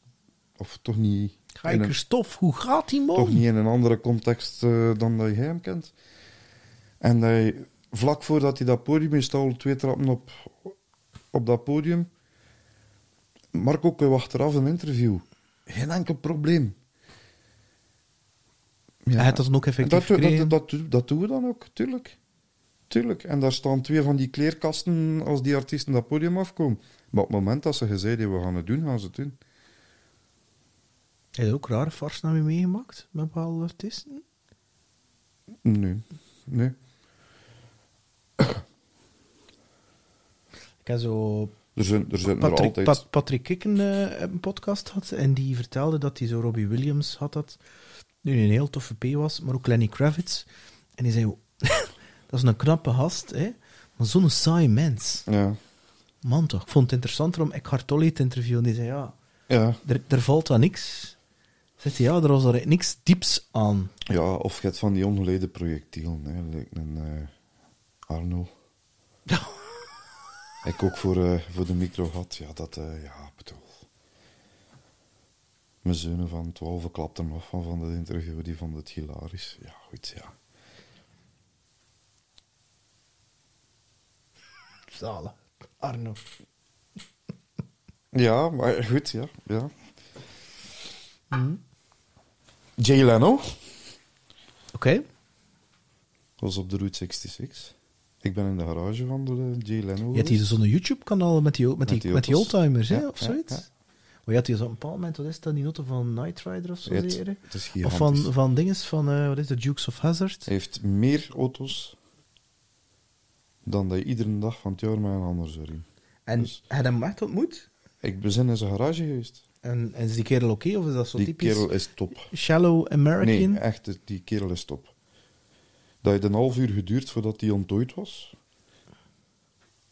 Of toch niet... Ga ik een- stof? Hoe gaat die man? toch niet in een andere context eh, dan dat jij hem kent. En hij, vlak voordat hij dat podium is, al twee trappen op, op dat podium. Marco, je achteraf een interview? Geen enkel probleem. Hij had dat dan ook effectief dat, dat, dat, dat doen we dan ook, tuurlijk. Tuurlijk. En daar staan twee van die kleerkasten als die artiesten dat podium afkomen. Maar op het moment dat ze gezegd hebben, we gaan het doen, gaan ze het doen. Heb je ook rare farsen naar je meegemaakt met bepaalde artiesten? Nee, nee. Ik heb zo Er zijn er, zijn er Patrick, altijd... Pat- Patrick Kikken eh, een podcast had en die vertelde dat hij zo Robbie Williams had dat nu een heel toffe P was, maar ook Lenny Kravitz. En die zei, "Oh, dat is een knappe gast, hè, maar zo'n saai mens. Ja, Man toch, ik vond het interessanter om Eckhart Tolle te interviewen. Die zei, ja, ja. er, er valt wel niks. Zegt hij, ja, er was er niks dieps aan. ja, of je hebt van die ongeleide projectielen, hè, lijkt een eh, Arno. Ik ook voor, eh, voor de micro had, ja, dat, eh, ja, bedoel. Mijn zonen van 12 klapten hem af van, van dat interview, die vonden het hilarisch. Ja, goed, ja. Zalig. Arno. Ja, maar goed, ja. ja. Jay Leno Oké. was op de Route 66. Ik ben in de garage van de Jay Leno. Je had hier zo'n YouTube-kanaal met die, met die, die met die oldtimers, hè, of zoiets? Maar je had hier zo op een bepaald moment, wat is dat, die auto van Knight Rider of zo? Het, het is Of van, van dinges van, eh, wat is de Dukes of Hazzard? Hij heeft meer auto's dan dat je iedere dag van het jaar met een ander zou. En Dus- je hem echt ontmoet? Ik ben in zijn garage geweest. En, en is die kerel oké? of is dat zo Die typisch kerel is top. shallow American? Nee, echt, die kerel is top. Dat heeft een half uur geduurd voordat hij ontdooid was.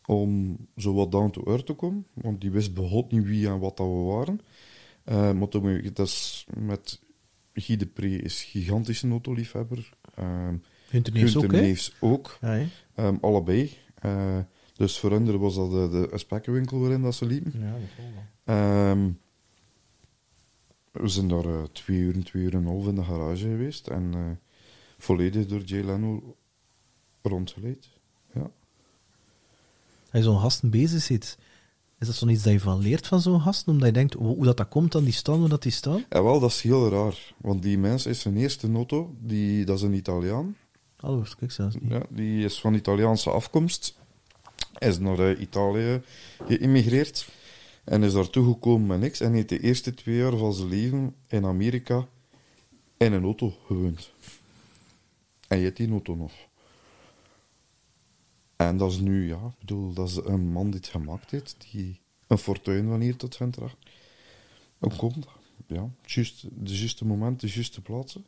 Om zo wat down to earth te komen. Want die wist begot niet wie en wat dat we waren. Eh, maar toen, we- dat is met Guy de Pre is gigantische autoliefhebber. Um, Hunter Neefs ook? Neefs ook. Ja, allebei. Eh, dus voor hen was dat de, de spekkenwinkel waarin dat ze liepen. Ja, dat. Ehm, we zijn daar eh, twee uur, twee uur en een half in de garage geweest. En eh, volledig door Jay Leno rondgeleid. Ja. Als je zo'n gasten bezig zit, is dat zoiets dat je van leert van zo'n gasten? Omdat je denkt, hoe, dat, dat komt aan die staan, hoe dat die staan? En wel, dat is heel raar. Want die mens is zijn eerste auto, die, dat is een Italiaan. Hallo, dat ik zelfs niet. Ja, die is van Italiaanse afkomst. Is naar eh, Italië geïmmigreerd. En is daartoe gekomen met niks. En heeft de eerste twee jaar van zijn leven in Amerika in een auto gewoond. En je hebt die auto nog. En dat is nu, ja, ik bedoel, dat is een man die het gemaakt heeft. Die een fortuin van hier tot Ventracht. Hoe komt dat? Ja, juist, de juiste moment, de juiste plaatsen.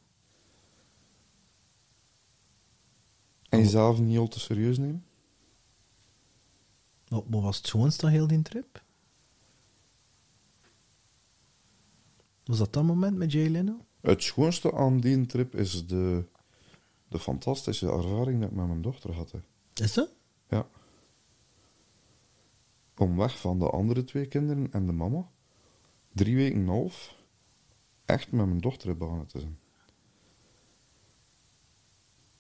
En jezelf niet al te serieus nemen. Wat, wat was het schoonste aan heel die trip? Was dat dat moment met Jay Leno? Het schoonste aan die trip is de, de fantastische ervaring dat ik met mijn dochter had. hè. Is dat? Ja. Om weg van de andere twee kinderen en de mama, drie weken en half, echt met mijn dochter in banen te zijn.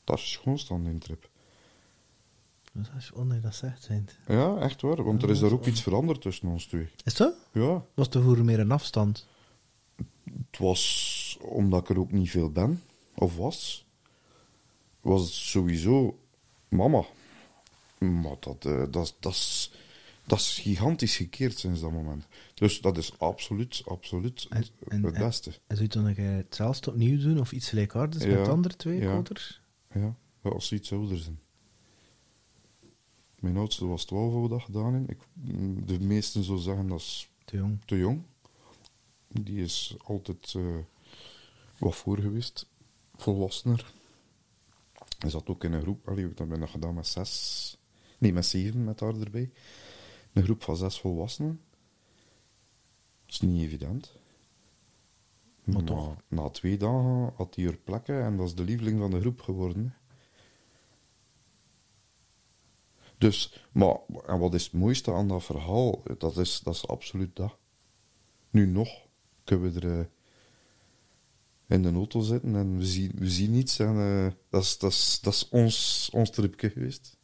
Dat is aan die trip. Dat is nee, dat zegt zijn. Ja, echt waar, want er is daar ook iets veranderd tussen ons twee. Is dat? Ja, Was de voer meer een afstand? het was omdat ik er ook niet veel ben, of was, was het sowieso mama. Maar dat, eh, dat, is- dat, is, dat is gigantisch gekeerd sinds dat moment. Dus dat is absoluut, absoluut En- en- het beste. En zou je dan nog eh, hetzelfde opnieuw doen of iets gelijkaardigs Ja, met de andere twee ja. ouders? Ja, wel als ze iets ouder zijn. Mijn oudste was 12 hoe we dat gedaan hebben. Ik, de meesten zullen zeggen dat is Te jong. te jong. Die is altijd eh, wat voor geweest, volwassener. Hij zat ook in een groep, allee, dat we nog gedaan met zes, nee, met zeven met haar erbij. Een groep van zes volwassenen. Dat is niet evident. Maar Maar toch. Na twee dagen had hij er plekken en dat is de lieveling van de groep geworden. Dus, maar, en wat is het mooiste aan dat verhaal? Dat is, dat is absoluut dat. Nu nog kunnen we er eh, in de auto zitten en we zien, we zien iets en eh, dat, is, dat, is, dat is ons, ons tripje geweest.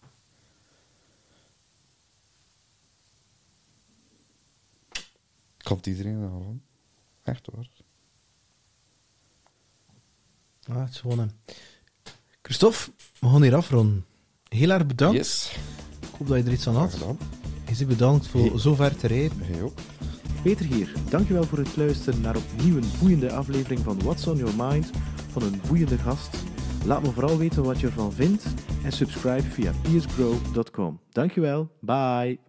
Ik het iedereen aanraden. Echt waar. Ah, het is gewoon een... Christophe, we gaan hier afronden. Heel erg bedankt. Yes. Ik hoop dat je er iets aan had. gedaan. Je bent bedankt voor zo ver te rijden. Peter hier. Dankjewel voor het luisteren naar opnieuw een boeiende aflevering van What's on Your Mind van een boeiende gast. Laat me vooral weten wat je ervan vindt en subscribe via piercegrow.com. Dankjewel. Bye.